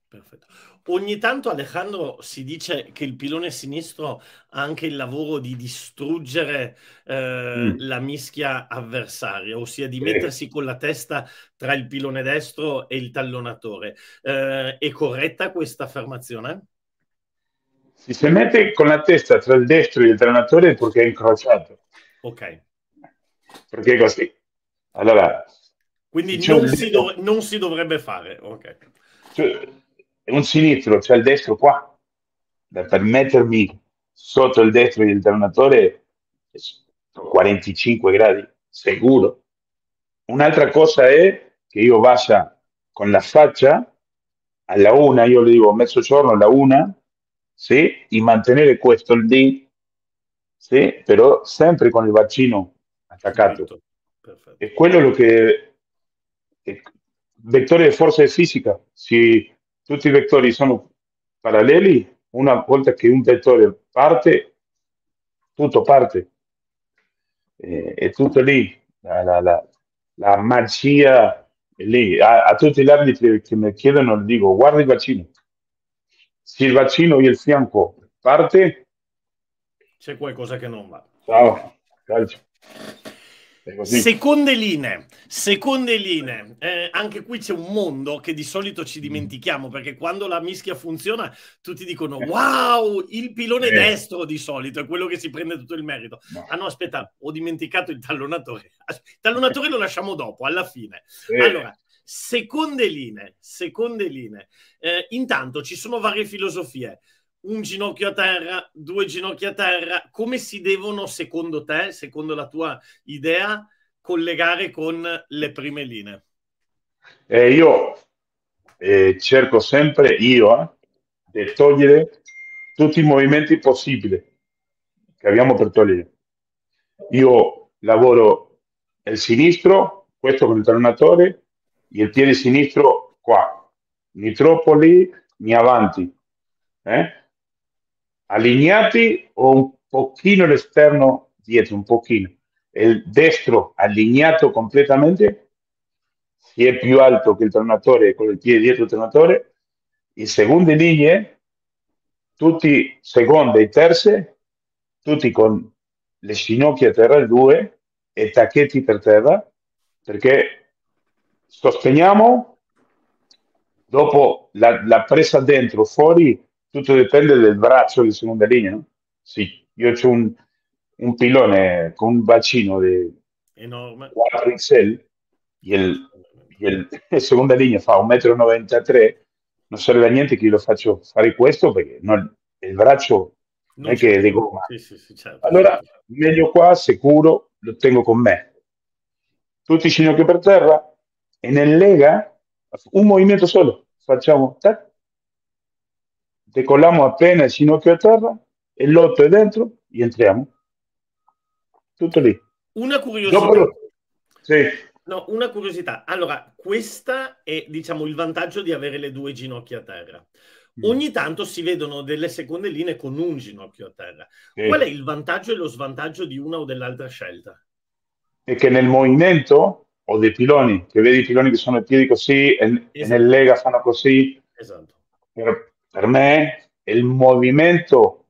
[SPEAKER 1] Perfetto. Ogni tanto Alejandro si dice che il pilone sinistro ha anche il lavoro di distruggere eh, mm. la mischia avversaria, ossia di mettersi con la testa tra il pilone destro e il tallonatore. Eh, è corretta questa affermazione?
[SPEAKER 2] Si si mette con la testa tra il destro e il tallonatore perché è incrociato.
[SPEAKER 1] Ok.
[SPEAKER 2] Perché è così. Allora,
[SPEAKER 1] quindi non si, dov- non si, dovrebbe fare. Ok.
[SPEAKER 2] Cioè, un sinistro, cioè il destro qua, per mettermi sotto il destro del dell'allenatore 45 gradi, sicuro. Un'altra cosa è che io vada con la faccia alla una, io le dico mezzogiorno alla una, sì, e mantenere questo lì, sì, però sempre con il bacino attaccato. Perfetto. Perfetto. E quello che è vettore di forza fisica, si tutti i vettori sono paralleli, una volta che un vettore parte, tutto parte. E, è tutto lì, la, la, la, la magia è lì. A, a, tutti gli arbitri che mi chiedono dico, guarda il vaccino. Se il vaccino e il fianco parte...
[SPEAKER 1] C'è qualcosa che non va.
[SPEAKER 2] Ciao, calcio.
[SPEAKER 1] Seconde linee, seconde linee. Eh, anche qui c'è un mondo che di solito ci dimentichiamo perché quando la mischia funziona tutti dicono wow, il pilone eh. destro di solito è quello che si prende tutto il merito. No. Ah no, aspetta, ho dimenticato il tallonatore. Il tallonatore lo lasciamo dopo, alla fine. Eh. Allora, seconde linee, seconde linee. Eh, intanto ci sono varie filosofie un ginocchio a terra, due ginocchia a terra, come si devono, secondo te, secondo la tua idea, collegare con le prime linee?
[SPEAKER 2] Eh, io eh, cerco sempre, io, eh, di togliere tutti i movimenti possibili che abbiamo per togliere. Io lavoro il sinistro, questo con il tronatore, e il piede sinistro qua, né troppo lì, né avanti. Eh? Allineati o un pochino l'esterno dietro, un pochino. Il destro allineato completamente, si è più alto che il tornatore con il piede dietro il tornatore, in seconde linee, tutti seconde e terze, tutti con le ginocchia a terra, due, e tacchetti per terra, perché sosteniamo, dopo la, la presa dentro, fuori, tutto dipende del braccio di seconda linea, no? Sì, io ho un, un pilone con un bacino di
[SPEAKER 1] Enorme.
[SPEAKER 2] 4 XL e il, il seconda linea fa 1,93 m, non serve a niente che io lo faccio fare questo perché non- il braccio non
[SPEAKER 1] Non
[SPEAKER 2] è che è di gomma.
[SPEAKER 1] Sì, sì, sì, certo,
[SPEAKER 2] Allora, meglio qua, sicuro, lo tengo con me. Tutti in ginocchio per terra e nel lega un movimento solo. Facciamo tac, decolliamo appena il ginocchio a terra, il lotto è dentro e entriamo. Tutto lì.
[SPEAKER 1] Una
[SPEAKER 2] Dopo
[SPEAKER 1] curiosità.
[SPEAKER 2] lo- sì,
[SPEAKER 1] No, una curiosità. Allora, questa è, diciamo, il vantaggio di avere le due ginocchia a terra.
[SPEAKER 2] Mm.
[SPEAKER 1] Ogni tanto si vedono delle seconde linee con un ginocchio a terra.
[SPEAKER 2] sì.
[SPEAKER 1] Qual è il vantaggio e lo svantaggio di una o dell'altra scelta?
[SPEAKER 2] E che nel movimento ho dei piloni, che vedi i piloni che sono i piedi così e, e
[SPEAKER 1] Esatto.
[SPEAKER 2] nel lega fanno così.
[SPEAKER 1] Esatto.
[SPEAKER 2] Per, per me il movimento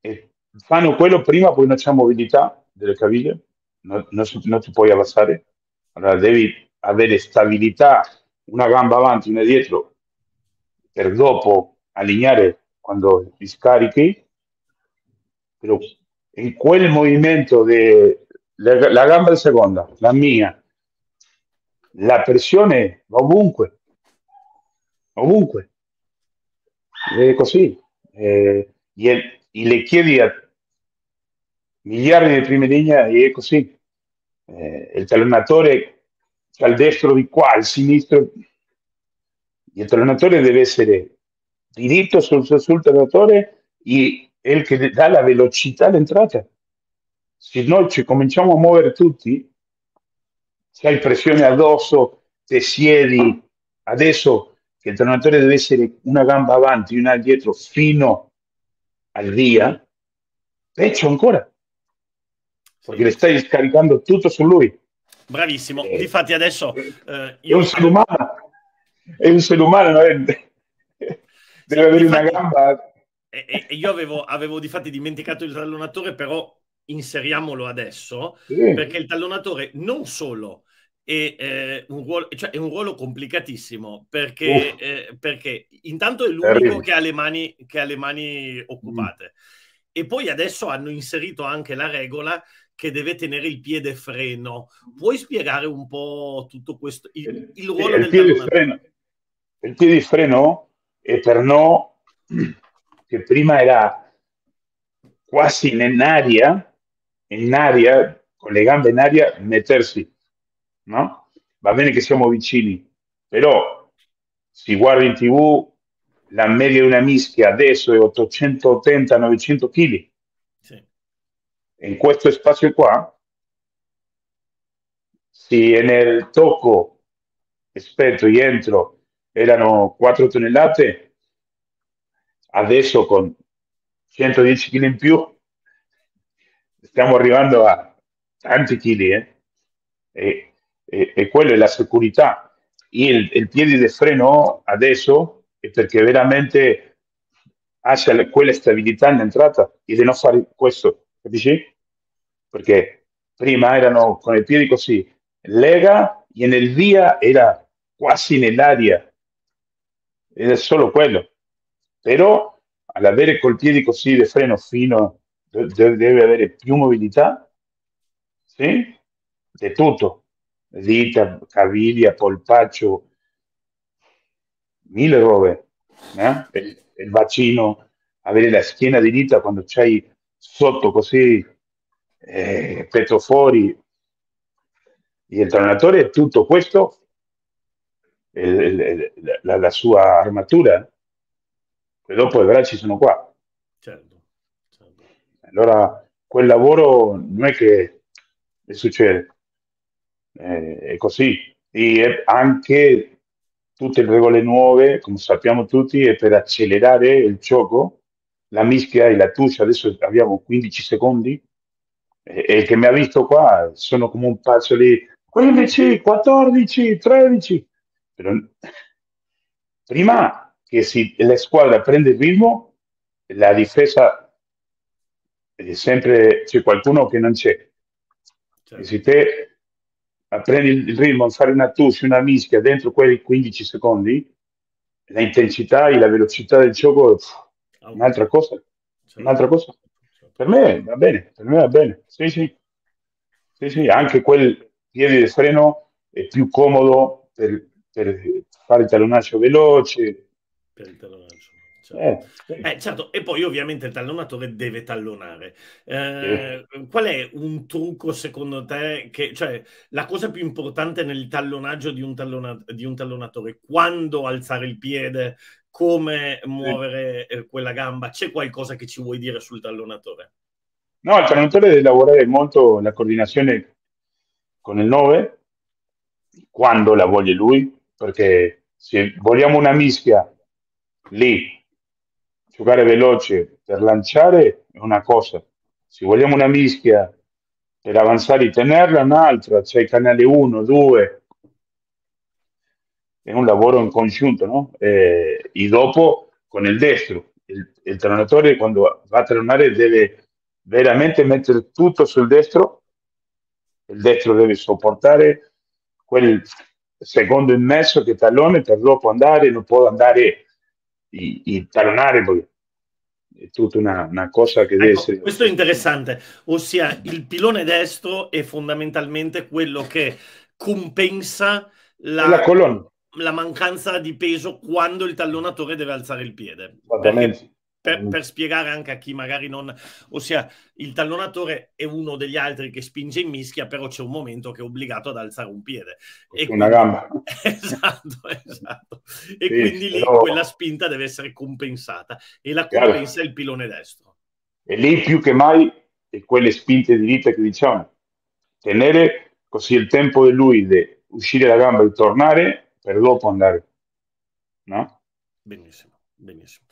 [SPEAKER 2] è- fanno quello prima, poi non c'è mobilità delle caviglie, non, non non ti puoi abbassare. Allora devi avere stabilità, una gamba avanti, una dietro, per dopo allineare quando ti scarichi. Però in quel movimento de, la, la gamba di seconda, la mia, la pressione va ovunque, ovunque. È così. Eh, le chiedi a miliardi di prime linee è così. Eh, il talonatore il destro di qua, il sinistro. Il talonatore deve essere diritto sul, sul talonatore e è il che dà la velocità all'entrata. Se noi ci cominciamo a muovere tutti, c'hai pressione addosso, te siedi. Adesso che il talonatore deve essere una gamba avanti, una dietro fino al via, peggio ancora, perché le stai scaricando tutto su lui.
[SPEAKER 1] Bravissimo.
[SPEAKER 2] Eh,
[SPEAKER 1] Difatti adesso
[SPEAKER 2] è
[SPEAKER 1] eh,
[SPEAKER 2] è un
[SPEAKER 1] io...
[SPEAKER 2] essere umano, è un essere umano, è- deve
[SPEAKER 1] Sì,
[SPEAKER 2] avere una
[SPEAKER 1] difatti-
[SPEAKER 2] gamba.
[SPEAKER 1] E, e- e io avevo, avevo difatti dimenticato il tallonatore, però inseriamolo adesso,
[SPEAKER 2] Sì,
[SPEAKER 1] perché il tallonatore non solo è, eh, un, ruolo, cioè è un ruolo complicatissimo, perché, eh, perché intanto è l'unico che ha le mani, che ha le mani occupate. E poi adesso hanno inserito anche la regola che deve tenere il piede freno. Puoi spiegare un po' tutto questo, il, il
[SPEAKER 2] Sì,
[SPEAKER 1] ruolo
[SPEAKER 2] il
[SPEAKER 1] del
[SPEAKER 2] piede freno. Il piede freno è per no, che prima era quasi in aria, in aria, con le gambe in aria, mettersi, no? Va bene che siamo vicini, però si guarda in tv, la media di una mischia adesso è 880-900 kg.
[SPEAKER 1] Sì.
[SPEAKER 2] In questo spazio qua, se nel tocco rispetto entro erano 4 tonnellate, adesso con 110 kg in più stiamo arrivando a tanti chili, eh? E, e, quello è la sicurezza. Il, il piede di freno adesso è perché veramente ha quella stabilità nell'entrata e di non fare questo, capisci? Perché prima erano con i piedi così, lega e nel via era quasi nell'aria è solo quello. Però all'avere col piede così di freno fino, deve avere più mobilità, sì? Di tutto, dita, caviglia, polpaccio, mille robe. Eh? Il, il bacino, avere la schiena di dita quando c'hai sotto così, eh, petto fuori. Il tronatore è tutto questo, eh, la, la, sua armatura, e dopo i bracci sono qua.
[SPEAKER 1] Certo, certo.
[SPEAKER 2] Allora, quel lavoro non è che succede, eh, è così. E anche tutte le regole nuove, come sappiamo tutti, è per accelerare il gioco. La mischia e la tuccia, adesso abbiamo 15 secondi, e, e il che mi ha visto qua sono come un pazzo lì, 15, 14, 13. Però, prima che si, la squadra prende il ritmo, la difesa è sempre c'è qualcuno che non c'è.
[SPEAKER 1] certo.
[SPEAKER 2] Se te prendi il ritmo a fare una touch, una mischia dentro quei 15 secondi, la intensità e la velocità del gioco è un'altra cosa. Un'altra cosa. Per me va bene, per me va bene. Sì, sì. Sì, sì, anche quel piede di freno è più comodo per, per fare il tallonaggio veloce.
[SPEAKER 1] Per il tallonaggio. Certo. Eh, certo. e poi ovviamente il tallonatore deve tallonare. Eh, sì. Qual è un trucco secondo te? Che, cioè, la cosa più importante nel tallonaggio di un, tallona, di un tallonatore, quando alzare il piede, come muovere sì. Eh, quella gamba? C'è qualcosa che ci vuoi dire sul tallonatore?
[SPEAKER 2] No, il tallonatore deve lavorare molto la coordinazione con il 9 quando la voglia lui, perché se vogliamo una mischia lì giocare veloce per lanciare è una cosa, se vogliamo una mischia per avanzare e tenerla è un'altra, c'è il canale 1, 2, è un lavoro in congiunto, no? Eh, e dopo con il destro, il, il talonatore quando va a talonare deve veramente mettere tutto sul destro, il destro deve sopportare quel secondo immesso che tallone per dopo andare, non può andare e, talonare poi è tutta una, una cosa che ecco, deve essere.
[SPEAKER 1] Questo è interessante, ossia il pilone destro è fondamentalmente quello che compensa la, la, la mancanza di peso quando il tallonatore deve alzare il piede. Esattamente per, per, spiegare anche a chi magari non... Ossia, il tallonatore è uno degli altri che spinge in mischia, però c'è un momento che è obbligato ad alzare un piede.
[SPEAKER 2] E una quindi... gamba.
[SPEAKER 1] esatto, esatto. E sì, quindi lì però... quella spinta deve essere compensata e la compensa Chiaro. il pilone destro.
[SPEAKER 2] E lì più che mai è quelle spinte di vita che diciamo, tenere così il tempo di lui di uscire la gamba e tornare per dopo andare. No?
[SPEAKER 1] Benissimo. Benissimo.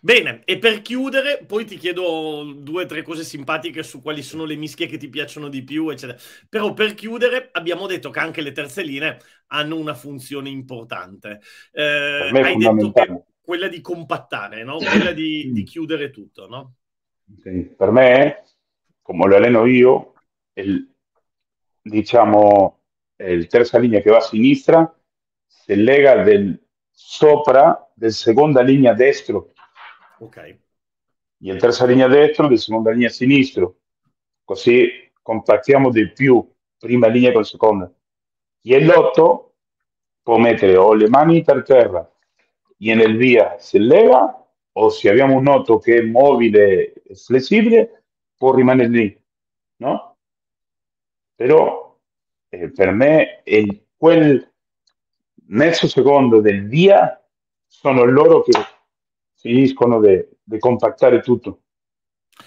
[SPEAKER 1] Bene, e per chiudere, poi ti chiedo due o tre cose simpatiche su quali sono le mischie che ti piacciono di più, eccetera. Però per chiudere, abbiamo detto che anche le terze linee hanno una funzione importante. Eh, hai detto che quella di compattare, no? quella di, di chiudere tutto, no?
[SPEAKER 2] Sì. Per me, come lo alleno io, il, diciamo, il terza linea che va a sinistra si lega del sopra del seconda linea destro.
[SPEAKER 1] Ok.
[SPEAKER 2] E in terza linea destro del seconda linea sinistro. Così compattiamo di più prima linea con seconda. E l'otto può mettere o le mani per terra e nel via si lega o se abbiamo un 8 che è mobile e flessibile può rimanere lì, no? Però eh, per me è quel mezzo secondo del via sono loro che finiscono di compattare tutto.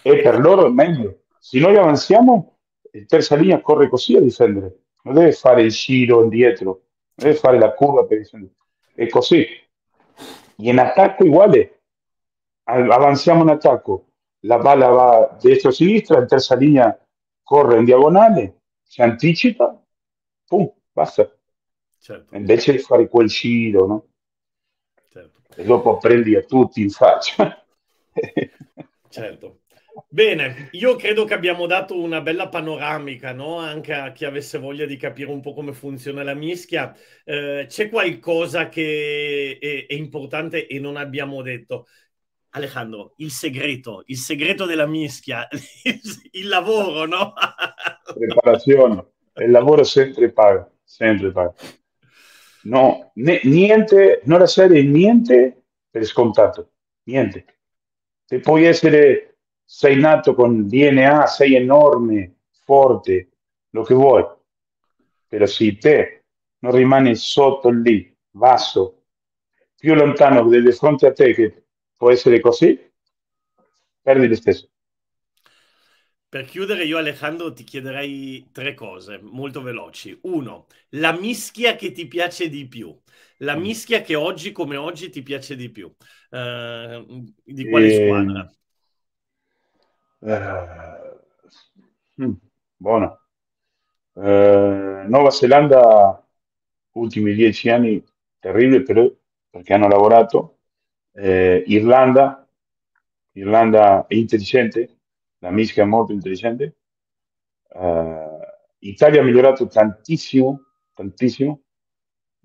[SPEAKER 2] E per loro è meglio. Se noi avanziamo, il terza linea corre così a difendere, non deve fare il giro indietro, non deve fare la curva per difendere. È così. E in attacco uguale, avanziamo in attacco, la palla va destra-sinistra, il terza linea corre in diagonale, si anticipa, pum, basta. Certo. Invece di fare quel giro, no? E dopo prendi a tutti in faccia.
[SPEAKER 1] certo. Bene, io credo che abbiamo dato una bella panoramica, no? Anche a chi avesse voglia di capire un po' come funziona la mischia. Eh, c'è qualcosa che è, è, importante e non abbiamo detto. Alejandro, il segreto, il segreto della mischia, il, il lavoro, no?
[SPEAKER 2] Preparazione, il lavoro sempre paga, sempre paga no, niente, non lasciare niente per scontato, niente. Se puoi essere, sei nato con DNA, sei enorme, forte, lo che vuoi, però se te non rimani sotto lì, basso, più lontano di fronte a te che può essere così, perdi lo stesso.
[SPEAKER 1] Per chiudere, io Alejandro ti chiederei tre cose molto veloci. Uno, la mischia che ti piace di più, la mm. mischia che oggi come oggi ti piace di più. Uh, di quale e... squadra?
[SPEAKER 2] Uh, mm, buono. Uh, Nuova Zelanda, ultimi dieci anni, terribile però perché hanno lavorato. Irlanda, Irlanda è intelligente la mischia è molto intelligente. Uh, Italia ha migliorato tantissimo, tantissimo,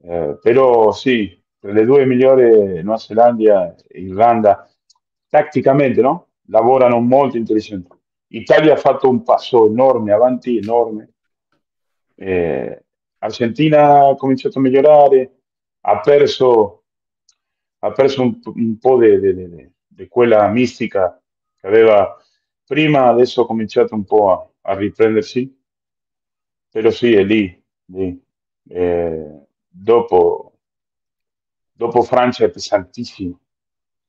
[SPEAKER 2] uh, però sì, tra le due migliori Nuova Zelanda e Irlanda, tatticamente, no? Lavorano molto intelligenti. Italia ha fatto un passo enorme avanti, enorme. Eh, Argentina ha cominciato a migliorare, ha perso, ha perso un, un po' di quella mistica che aveva prima, adesso ha cominciato un po' a, a riprendersi, però sì, è lì. Eh, dopo, dopo Francia è pesantissimo.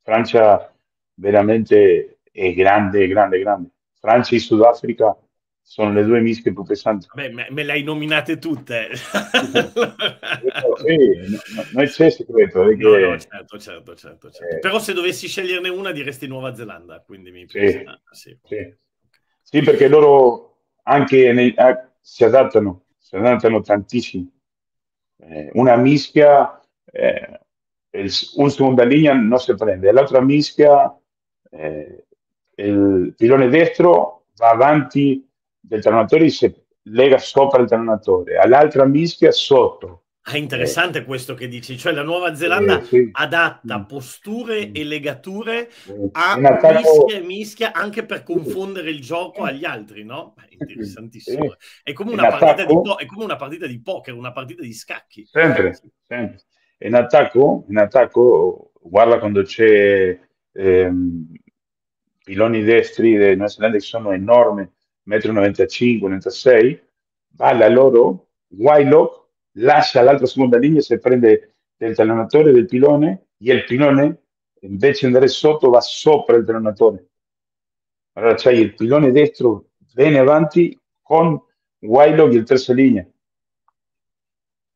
[SPEAKER 2] Francia veramente è grande, grande, grande. Francia e Sudafrica sono le due mischie più pesanti.
[SPEAKER 1] Beh, me, me, le hai nominate tutte.
[SPEAKER 2] sì, no, non c'è segreto.
[SPEAKER 1] Perché... No, no, certo, certo, certo, certo. Eh... Però se dovessi sceglierne una diresti Nuova Zelanda, quindi mi
[SPEAKER 2] sì, sì. sì. sì perché loro anche nei, a, si adattano, si adattano tantissimo. Eh, una mischia, eh, un seconda linea non si prende, l'altra mischia, eh, il pilone destro va avanti del trainatore si lega sopra il trainatore, all'altra mischia sotto.
[SPEAKER 1] È interessante eh. questo che dici, cioè la Nuova Zelanda eh, sì. adatta mm. posture e legature eh, a attacco... mischia e mischia anche per confondere il gioco agli altri, no? È interessantissimo. È, come attacco... po- è, come una partita di poker, una partita di scacchi.
[SPEAKER 2] Sempre, sempre. In attacco, in attacco guarda quando c'è ehm, piloni destri della Nuova Zelanda che sono enormi 1,95 m, 96 balla loro, Wylock lascia l'altra seconda linea se prende del talonatore del pilone e il pilone invece di andare sotto va sopra il talonatore. Allora c'hai il pilone destro bene avanti con Wylock in terza linea.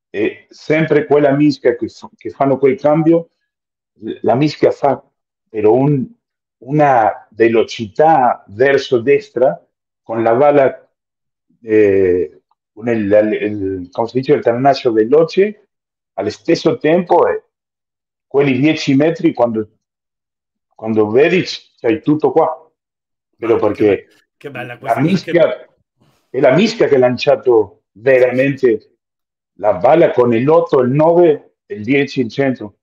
[SPEAKER 2] E sempre quella mischia che, che fanno quel cambio, la mischia fa però un, una velocità verso destra con la bala, eh, con il, il, come si dice, il carnaccio veloce, allo stesso tempo, eh, quelli 10 metri, quando, quando vedi, c'hai tutto qua. Vedo perché che, che bella la mischia, che... è la mischia che ha lanciato veramente la balla con il 8, il 9 e il 10 in centro.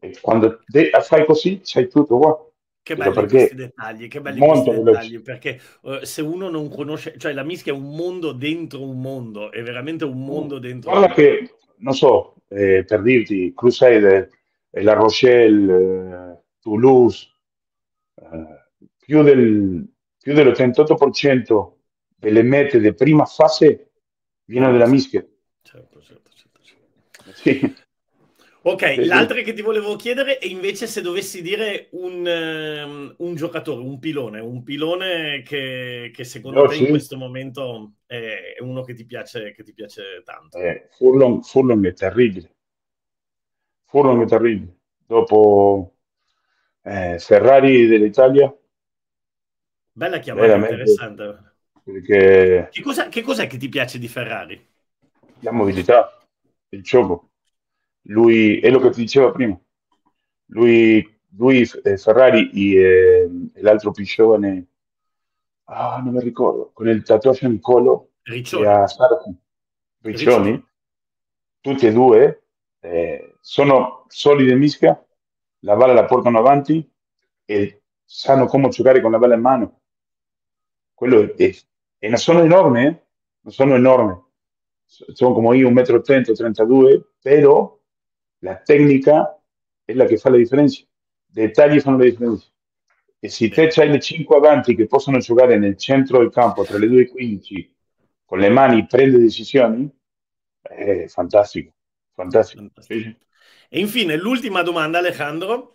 [SPEAKER 2] E quando de- fai così, c'hai tutto qua.
[SPEAKER 1] Che belli questi dettagli, che belli questi dettagli, perché uh, se uno non conosce, cioè la mischia è un mondo dentro un mondo, è veramente un mondo dentro
[SPEAKER 2] Guarda un mondo. che, non so, eh, per dirti, Crusader, eh, La Rochelle, eh, Toulouse, eh, più, del, più dell'88% delle mete di prima fase viene dalla mischia. Certo, certo, certo. certo.
[SPEAKER 1] Sì. Ok, l'altra che ti volevo chiedere è invece se dovessi dire un, um, un giocatore, un pilone, un pilone che, che secondo no, te sì. in questo momento è uno che ti piace, che ti piace tanto.
[SPEAKER 2] Eh, Furlong, Furlong è terribile. Furlong è terribile. Dopo eh, Ferrari dell'Italia.
[SPEAKER 1] Bella chiamata, interessante.
[SPEAKER 2] Perché...
[SPEAKER 1] Che, cosa, che cos'è che ti piace di Ferrari?
[SPEAKER 2] La mobilità, il gioco lui è lo che ti dicevo prima. Lui, lui eh, Ferrari e, e, l'altro più giovane, ah, non mi ricordo, con il tatuaggio in collo
[SPEAKER 1] Riccioni.
[SPEAKER 2] Riccioni, Riccioni, tutti e due eh, sono solidi in mischia, la balla la portano avanti e sanno come giocare con la balla in mano. Quello è, e non sono enormi, eh? non sono enormi, sono come io, 1,80 m, 32 però la tecnica è la che fa la differenza. I dettagli fanno la differenza. E se te c'hai le 5 avanti che possono giocare nel centro del campo tra le 2 e 15 con le mani prende decisioni, è fantastico. Fantastico. fantastico.
[SPEAKER 1] E infine, l'ultima domanda, Alejandro.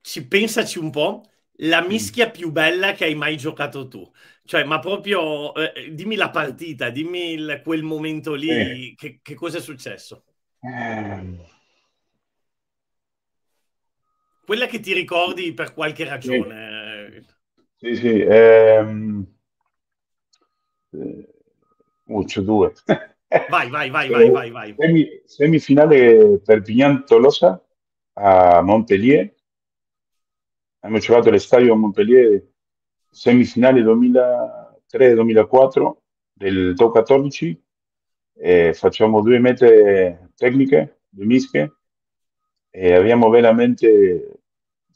[SPEAKER 1] Ci pensaci un po'. La mm. mischia più bella che hai mai giocato tu? Cioè, ma proprio eh, dimmi la partita, dimmi il, quel momento lì, eh. che, che cosa è successo? Ehm. Quella che ti ricordi per qualche ragione.
[SPEAKER 2] Sì, sì. sì ehm... Uh, c'è due.
[SPEAKER 1] Vai, vai, vai, vai, vai, vai.
[SPEAKER 2] Semi, semifinale Perpignan-Tolosa a Montpellier. Abbiamo giocato all'estadio a Montpellier semifinale 2003-2004 del 2014 eh, facciamo due mete tecniche, due mische, e abbiamo veramente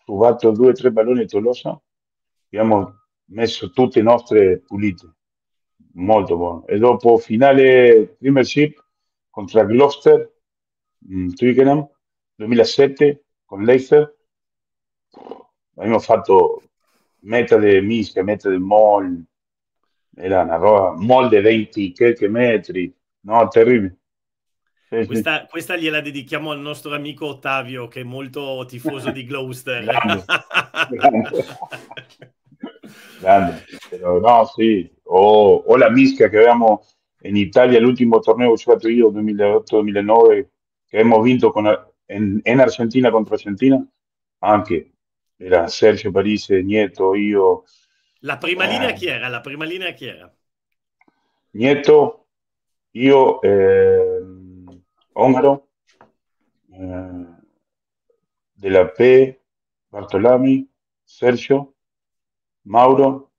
[SPEAKER 2] rubato due o tre palloni Tolosa, abbiamo messo tutte nostre pulite, molto buono. E dopo finale Premiership contro Gloucester, mm, Twickenham, 2007 con Leicester, abbiamo fatto metà di mische, metà di mall, era una roba, mall di 20 metri, no, terribile.
[SPEAKER 1] Questa, questa, gliela dedichiamo al nostro amico Ottavio, che è molto tifoso di Gloucester.
[SPEAKER 2] grande, grande. grande. Però, no, sì. O, o, la mischia che avevamo in Italia, l'ultimo torneo che ho giocato io, 2008-2009, che abbiamo vinto con, in, in Argentina contro Argentina, anche era Sergio Parise, Nieto, io.
[SPEAKER 1] La prima eh, linea chi era? La prima linea chi era?
[SPEAKER 2] Nieto, io, eh, Ongaro, eh, della P, Bartolami, Sergio, Mauro,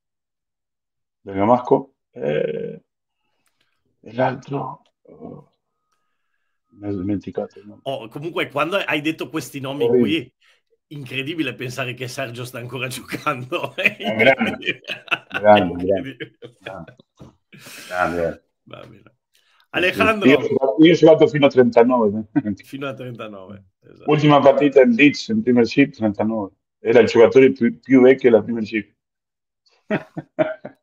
[SPEAKER 2] Bergamasco, eh, e l'altro... Oh, mi ho dimenticato. No?
[SPEAKER 1] Oh, comunque, quando hai detto questi nomi oh, qui, incredibile pensare che Sergio sta ancora giocando.
[SPEAKER 2] grande, grande, grande, grande.
[SPEAKER 1] Va bene. Alejandro.
[SPEAKER 2] Io, io ho giocato fino a 39.
[SPEAKER 1] Fino a 39.
[SPEAKER 2] Esatto. Ultima partita in Leeds, in Premiership, 39. Era il giocatore più, più vecchio della Premiership.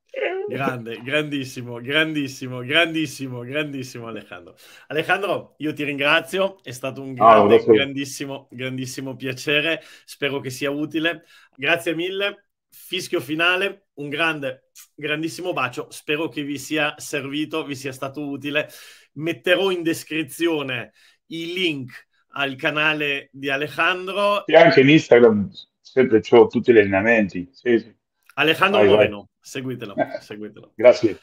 [SPEAKER 1] Grande, grandissimo, grandissimo, grandissimo, grandissimo Alejandro. Alejandro, io ti ringrazio, è stato un grande, ah, grandissimo, grandissimo piacere, spero che sia utile. Grazie mille, fischio finale, un grande, grandissimo bacio, spero che vi sia servito, vi sia stato utile. Metterò in descrizione i link al canale di Alejandro.
[SPEAKER 2] E anche in Instagram, sempre ho tutti gli allenamenti. Sì, sì.
[SPEAKER 1] Alejandro vai, Moreno, vai. seguitelo, seguitelo.
[SPEAKER 2] Grazie.